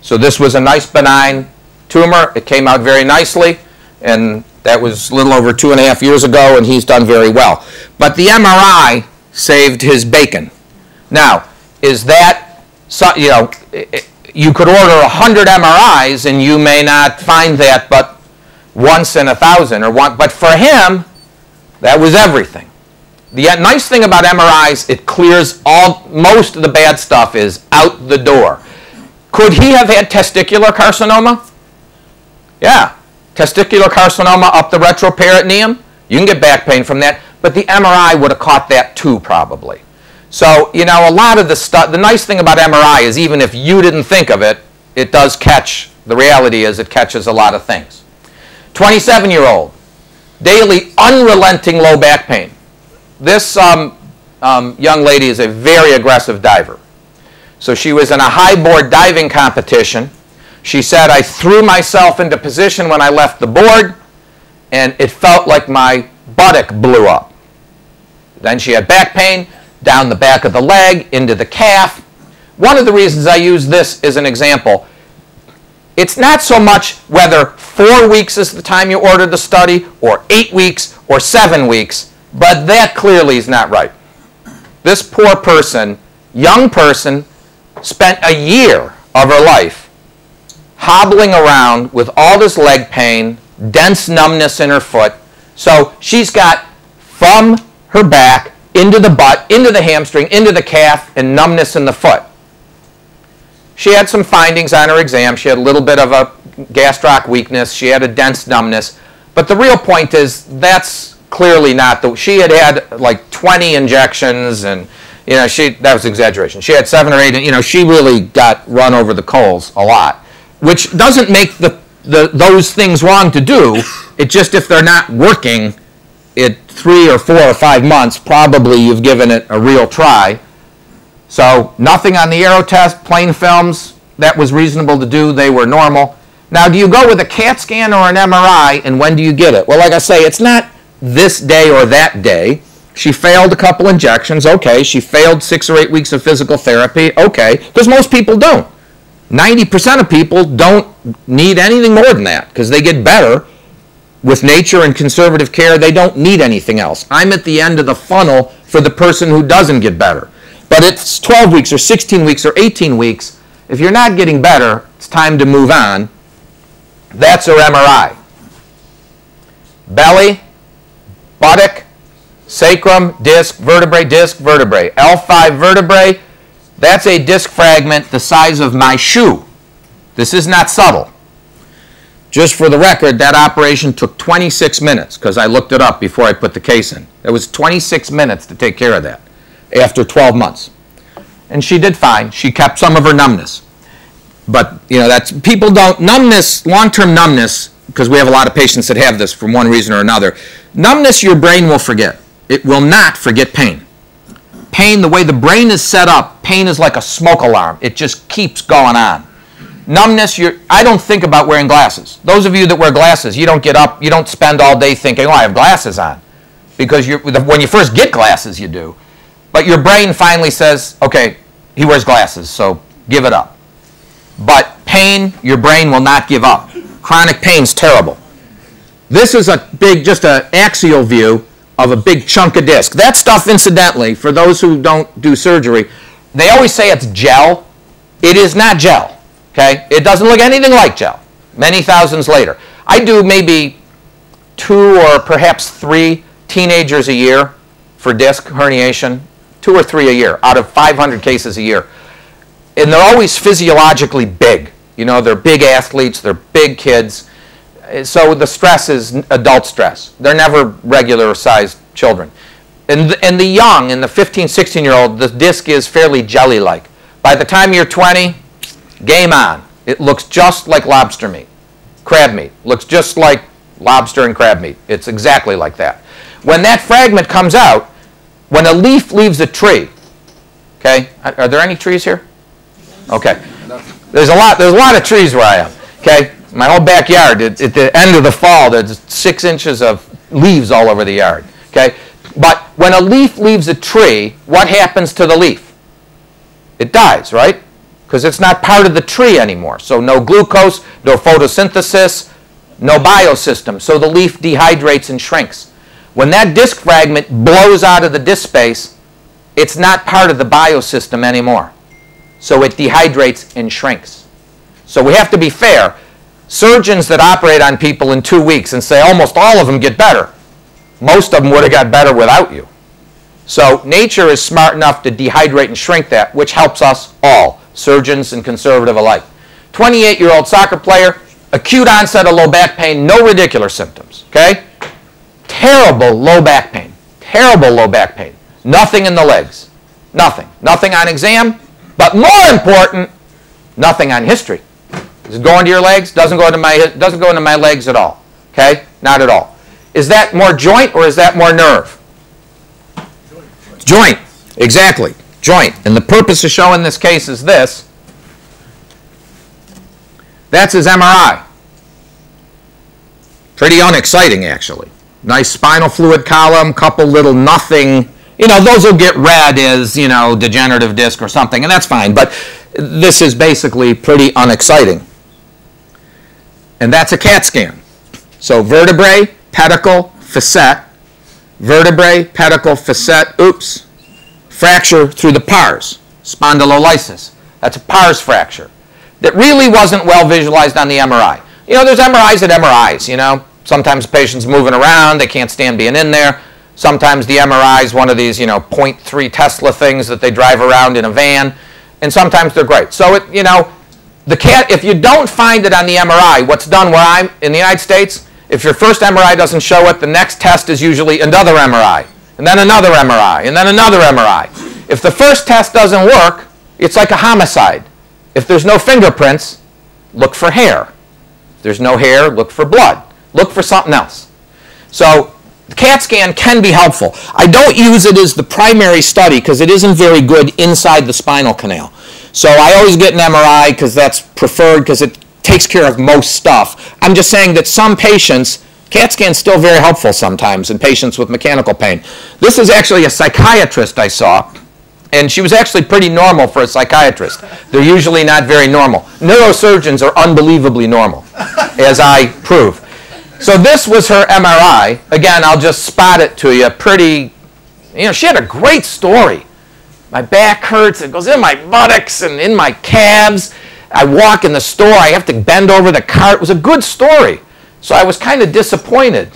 So this was a nice benign tumor. It came out very nicely, and that was a little over two and a half years ago, and he's done very well. But the MRI saved his bacon. Now, is that, you know, you could order 100 MRIs and you may not find that but once in a thousand or one, but for him, that was everything. The uh, nice thing about MRIs, it clears all, most of the bad stuff is out the door. Could he have had testicular carcinoma? Yeah. Testicular carcinoma up the retroperitoneum, you can get back pain from that, but the MRI would have caught that too, probably. So, you know, a lot of the stuff, the nice thing about MRI is even if you didn't think of it, it does catch, the reality is it catches a lot of things. 27 year old, daily unrelenting low back pain. This um, um, young lady is a very aggressive diver. So she was in a high board diving competition she said, I threw myself into position when I left the board, and it felt like my buttock blew up. Then she had back pain down the back of the leg, into the calf. One of the reasons I use this as an example, it's not so much whether four weeks is the time you ordered the study, or eight weeks, or seven weeks, but that clearly is not right. This poor person, young person, spent a year of her life hobbling around with all this leg pain, dense numbness in her foot. So she's got from her back into the butt, into the hamstring, into the calf, and numbness in the foot. She had some findings on her exam. She had a little bit of a gastroc weakness. She had a dense numbness. But the real point is that's clearly not the. She had had like 20 injections and you know she that was exaggeration. She had seven or eight. You know she really got run over the coals a lot which doesn't make the, the, those things wrong to do. It just if they're not working it three or four or five months, probably you've given it a real try. So nothing on the aero test, plain films, that was reasonable to do. They were normal. Now, do you go with a CAT scan or an MRI, and when do you get it? Well, like I say, it's not this day or that day. She failed a couple injections, okay. She failed six or eight weeks of physical therapy, okay, because most people don't. 90% of people don't need anything more than that because they get better with nature and conservative care. They don't need anything else. I'm at the end of the funnel for the person who doesn't get better. But it's 12 weeks or 16 weeks or 18 weeks. If you're not getting better, it's time to move on. That's her MRI. Belly, buttock, sacrum, disc, vertebrae, disc, vertebrae. L5 vertebrae, that's a disc fragment the size of my shoe. This is not subtle. Just for the record, that operation took 26 minutes because I looked it up before I put the case in. It was 26 minutes to take care of that after 12 months. And she did fine. She kept some of her numbness. But, you know, that's people don't numbness, long-term numbness, because we have a lot of patients that have this from one reason or another. Numbness your brain will forget. It will not forget pain pain, the way the brain is set up, pain is like a smoke alarm. It just keeps going on. Numbness, you're, I don't think about wearing glasses. Those of you that wear glasses, you don't get up, you don't spend all day thinking, oh, I have glasses on. Because you when you first get glasses, you do. But your brain finally says, okay, he wears glasses, so give it up. But pain, your brain will not give up. Chronic pain's terrible. This is a big, just an axial view of a big chunk of disc. That stuff, incidentally, for those who don't do surgery, they always say it's gel. It is not gel, okay? It doesn't look anything like gel, many thousands later. I do maybe two or perhaps three teenagers a year for disc herniation, two or three a year out of 500 cases a year. And they're always physiologically big. You know, they're big athletes, they're big kids. So the stress is adult stress. They're never regular sized children. And, the, in the young, in the 15, 16 year old, the disc is fairly jelly like. By the time you're 20, game on. It looks just like lobster meat, crab meat. Looks just like lobster and crab meat. It's exactly like that. When that fragment comes out, when a leaf leaves a tree, okay, are there any trees here? Okay. There's a lot, there's a lot of trees where I am, okay? My whole backyard, at the end of the fall, there's six inches of leaves all over the yard, okay? But when a leaf leaves a tree, what happens to the leaf? It dies, right? Because it's not part of the tree anymore. So no glucose, no photosynthesis, no biosystem. So the leaf dehydrates and shrinks. When that disk fragment blows out of the disk space, it's not part of the biosystem anymore. So it dehydrates and shrinks. So we have to be fair. Surgeons that operate on people in two weeks and say almost all of them get better, most of them would have got better without you. So nature is smart enough to dehydrate and shrink that, which helps us all, surgeons and conservative alike. 28-year-old soccer player, acute onset of low back pain, no radicular symptoms, okay? Terrible low back pain, terrible low back pain. Nothing in the legs, nothing. Nothing on exam, but more important, nothing on history. Does it go into your legs? Doesn't go into my, doesn't go into my legs at all, okay? Not at all. Is that more joint or is that more nerve? Joint, exactly, joint. And the purpose of showing this case is this. That's his MRI. Pretty unexciting, actually. Nice spinal fluid column, couple little nothing. You know, those will get read as, you know, degenerative disc or something, and that's fine. But this is basically pretty unexciting. And that's a CAT scan. So vertebrae, pedicle, facet, vertebrae, pedicle, facet, oops, fracture through the pars, spondylolysis. That's a pars fracture that really wasn't well visualized on the MRI. You know, there's MRIs at MRIs, you know. Sometimes the patient's moving around, they can't stand being in there. Sometimes the MRI is one of these, you know, 0.3 Tesla things that they drive around in a van, and sometimes they're great. So, it, you know, the cat, if you don't find it on the MRI, what's done where I'm in the United States, if your first MRI doesn't show it, the next test is usually another MRI, and then another MRI, and then another MRI. If the first test doesn't work, it's like a homicide. If there's no fingerprints, look for hair. If there's no hair, look for blood. Look for something else. So the CAT scan can be helpful. I don't use it as the primary study because it isn't very good inside the spinal canal. So I always get an MRI because that's preferred because it takes care of most stuff. I'm just saying that some patients, CAT scan is still very helpful sometimes in patients with mechanical pain. This is actually a psychiatrist I saw and she was actually pretty normal for a psychiatrist. They're usually not very normal. Neurosurgeons are unbelievably normal, as I prove. So this was her MRI. Again, I'll just spot it to you. Pretty, you know, she had a great story. My back hurts. It goes in my buttocks and in my calves. I walk in the store. I have to bend over the cart. It was a good story. So I was kind of disappointed.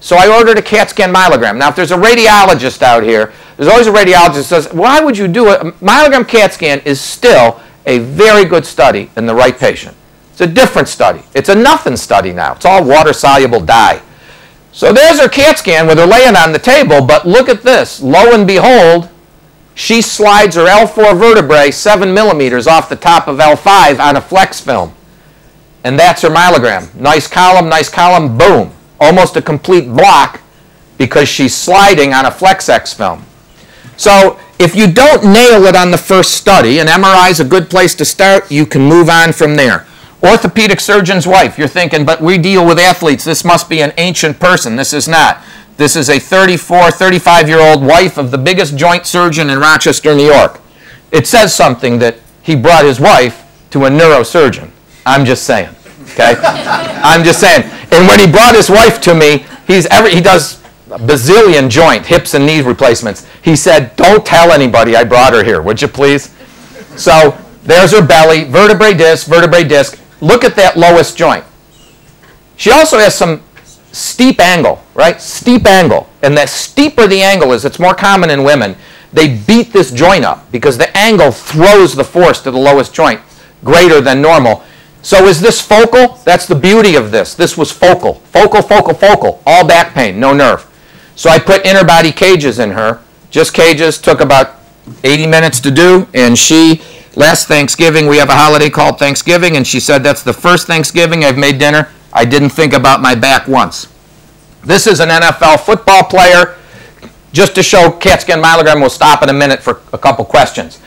So I ordered a CAT scan myelogram. Now, if there's a radiologist out here there's always a radiologist who says, why would you do it? A myelogram CAT scan is still a very good study in the right patient. It's a different study. It's a nothing study now. It's all water-soluble dye. So there's her CAT scan where they're laying on the table, but look at this. Lo and behold, she slides her L4 vertebrae 7 millimeters off the top of L5 on a flex film. And that's her myelogram. Nice column, nice column, boom. Almost a complete block because she's sliding on a flex film. So if you don't nail it on the first study, an MRI is a good place to start, you can move on from there. Orthopedic surgeon's wife, you're thinking, but we deal with athletes. This must be an ancient person. This is not. This is a 34, 35 year old wife of the biggest joint surgeon in Rochester, New York. It says something that he brought his wife to a neurosurgeon. I'm just saying. Okay? *laughs* I'm just saying. And when he brought his wife to me, he's every, he does bazillion joint, hips and knee replacements. He said, don't tell anybody I brought her here, would you please? So There's her belly, vertebrae disc, vertebrae disc. Look at that lowest joint. She also has some steep angle, right? Steep angle. And the steeper the angle is, it's more common in women, they beat this joint up because the angle throws the force to the lowest joint greater than normal. So is this focal? That's the beauty of this. This was focal. Focal, focal, focal. All back pain, no nerve. So I put interbody cages in her. Just cages. Took about 80 minutes to do. And she, last Thanksgiving, we have a holiday called Thanksgiving. And she said, that's the first Thanksgiving I've made dinner. I didn't think about my back once. This is an NFL football player. Just to show CAT scan myelogram, we'll stop in a minute for a couple questions.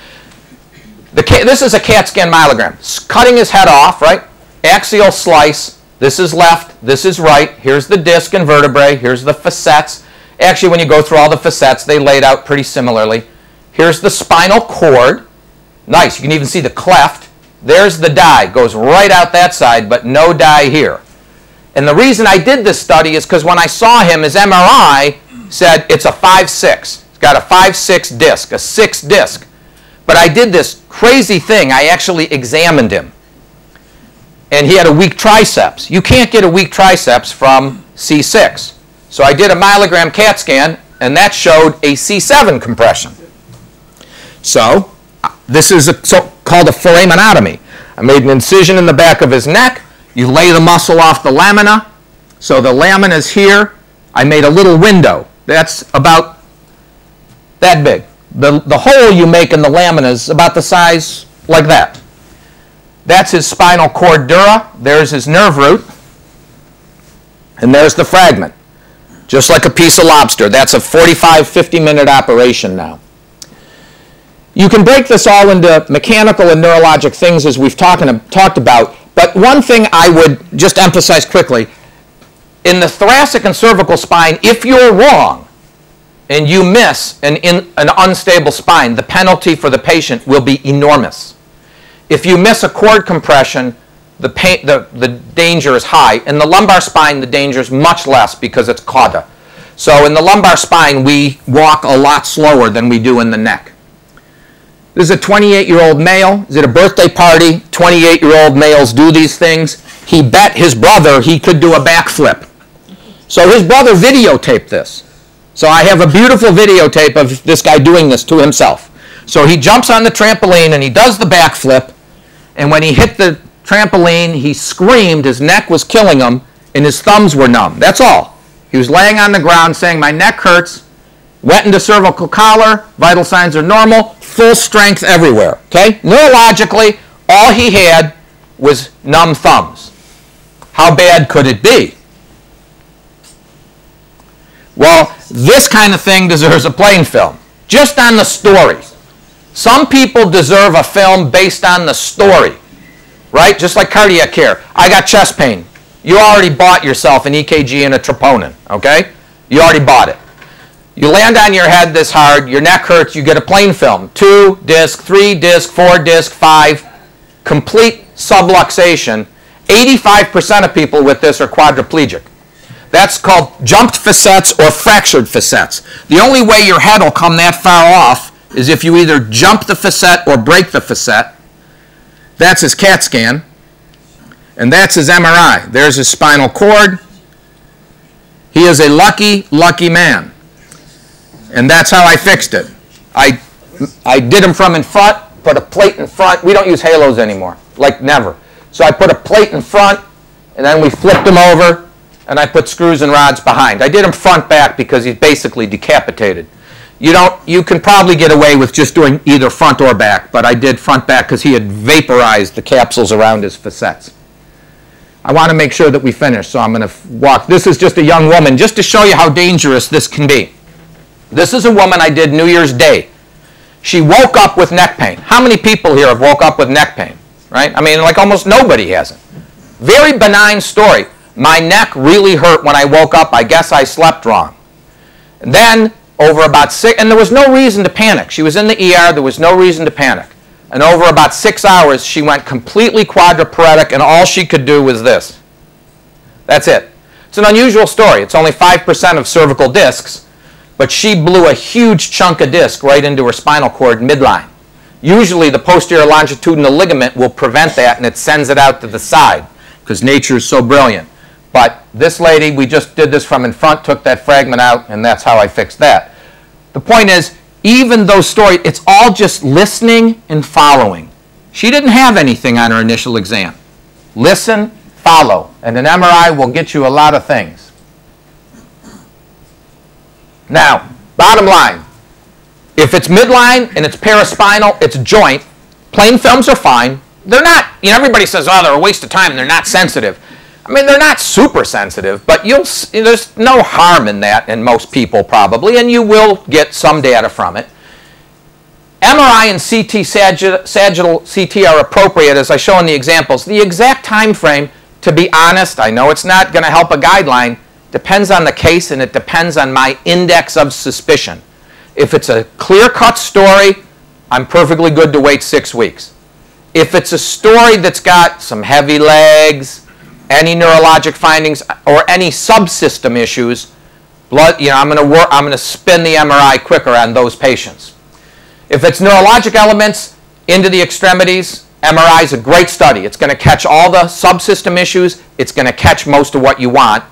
The, this is a CAT scan myelogram. Cutting his head off, right? Axial slice. This is left. This is right. Here's the disc and vertebrae. Here's the facets. Actually, when you go through all the facets, they laid out pretty similarly. Here's the spinal cord. Nice. You can even see the cleft. There's the dye. Goes right out that side, but no dye here. And the reason I did this study is because when I saw him, his MRI said it's a 5-6. It's got a 5-6 disc, a 6 disc. But I did this crazy thing. I actually examined him. And he had a weak triceps. You can't get a weak triceps from C6. So I did a myelogram CAT scan, and that showed a C7 compression. So this is a, so called a foraminotomy. I made an incision in the back of his neck. You lay the muscle off the lamina. So the lamina is here. I made a little window. That's about that big. The, the hole you make in the lamina is about the size like that. That's his spinal cord dura. There's his nerve root. And there's the fragment. Just like a piece of lobster. That's a 45, 50 minute operation now. You can break this all into mechanical and neurologic things as we've talked about. But one thing I would just emphasize quickly, in the thoracic and cervical spine, if you're wrong, and you miss an, in, an unstable spine, the penalty for the patient will be enormous. If you miss a cord compression, the, pain, the, the danger is high. In the lumbar spine, the danger is much less because it's cauda. So in the lumbar spine, we walk a lot slower than we do in the neck. This is a 28-year-old male. Is at a birthday party. 28-year-old males do these things. He bet his brother he could do a backflip. So his brother videotaped this. So I have a beautiful videotape of this guy doing this to himself. So he jumps on the trampoline and he does the backflip. And when he hit the trampoline, he screamed. His neck was killing him and his thumbs were numb. That's all. He was laying on the ground saying, My neck hurts. Went into cervical collar. Vital signs are normal. Full strength everywhere. Okay? Neurologically, all he had was numb thumbs. How bad could it be? Well, this kind of thing deserves a plain film, just on the story. Some people deserve a film based on the story, right? Just like cardiac care. I got chest pain. You already bought yourself an EKG and a troponin, okay? You already bought it. You land on your head this hard, your neck hurts, you get a plain film. Two disc, three disc, four disc, five. Complete subluxation. 85% of people with this are quadriplegic. That's called jumped facets or fractured facets. The only way your head will come that far off is if you either jump the facet or break the facet. That's his CAT scan. And that's his MRI. There's his spinal cord. He is a lucky, lucky man. And that's how I fixed it. I, I did him from in front, put a plate in front. We don't use halos anymore, like never. So I put a plate in front, and then we flipped him over, and I put screws and rods behind. I did him front back because he's basically decapitated. You don't. You can probably get away with just doing either front or back, but I did front back because he had vaporized the capsules around his facets. I want to make sure that we finish, so I'm going to walk. This is just a young woman, just to show you how dangerous this can be. This is a woman I did New Year's Day. She woke up with neck pain. How many people here have woke up with neck pain? Right? I mean, like almost nobody has it. Very benign story. My neck really hurt when I woke up. I guess I slept wrong. And then, over about six, and there was no reason to panic. She was in the ER, there was no reason to panic. And over about six hours, she went completely quadriparetic, and all she could do was this. That's it. It's an unusual story. It's only 5% of cervical discs, but she blew a huge chunk of disc right into her spinal cord midline. Usually, the posterior longitudinal ligament will prevent that and it sends it out to the side because nature is so brilliant. But this lady, we just did this from in front, took that fragment out, and that's how I fixed that. The point is, even those stories, it's all just listening and following. She didn't have anything on her initial exam. Listen, follow, and an MRI will get you a lot of things. Now, bottom line, if it's midline and it's paraspinal, it's joint, plain films are fine. They're not, you know, everybody says, oh, they're a waste of time they're not sensitive. I mean, they're not super sensitive, but you'll there's no harm in that in most people probably, and you will get some data from it. MRI and CT sagittal CT are appropriate, as I show in the examples. The exact time frame, to be honest, I know it's not going to help a guideline, depends on the case and it depends on my index of suspicion. If it's a clear-cut story, I'm perfectly good to wait six weeks. If it's a story that's got some heavy legs, any neurologic findings or any subsystem issues, blood, you know, I'm going to work, I'm going to spin the MRI quicker on those patients. If it's neurologic elements into the extremities, MRI is a great study. It's going to catch all the subsystem issues. It's going to catch most of what you want.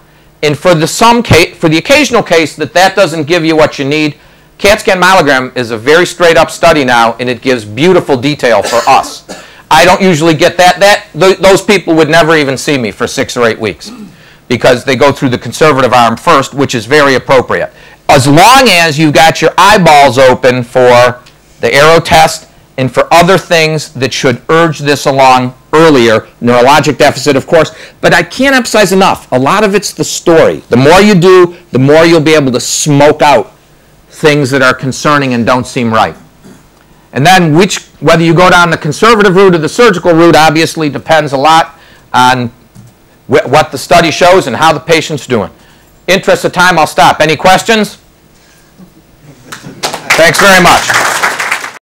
And for the some case, for the occasional case that that doesn't give you what you need, CAT scan myelogram is a very straight up study now, and it gives beautiful detail for us. I don't usually get that. That th those people would never even see me for six or eight weeks because they go through the conservative arm first, which is very appropriate. As long as you got your eyeballs open for the Aero test and for other things that should urge this along earlier, neurologic deficit, of course, but I can't emphasize enough. A lot of it's the story. The more you do, the more you'll be able to smoke out things that are concerning and don't seem right. And then which, whether you go down the conservative route or the surgical route obviously depends a lot on wh what the study shows and how the patient's doing. Interest of time, I'll stop. Any questions? Thanks very much.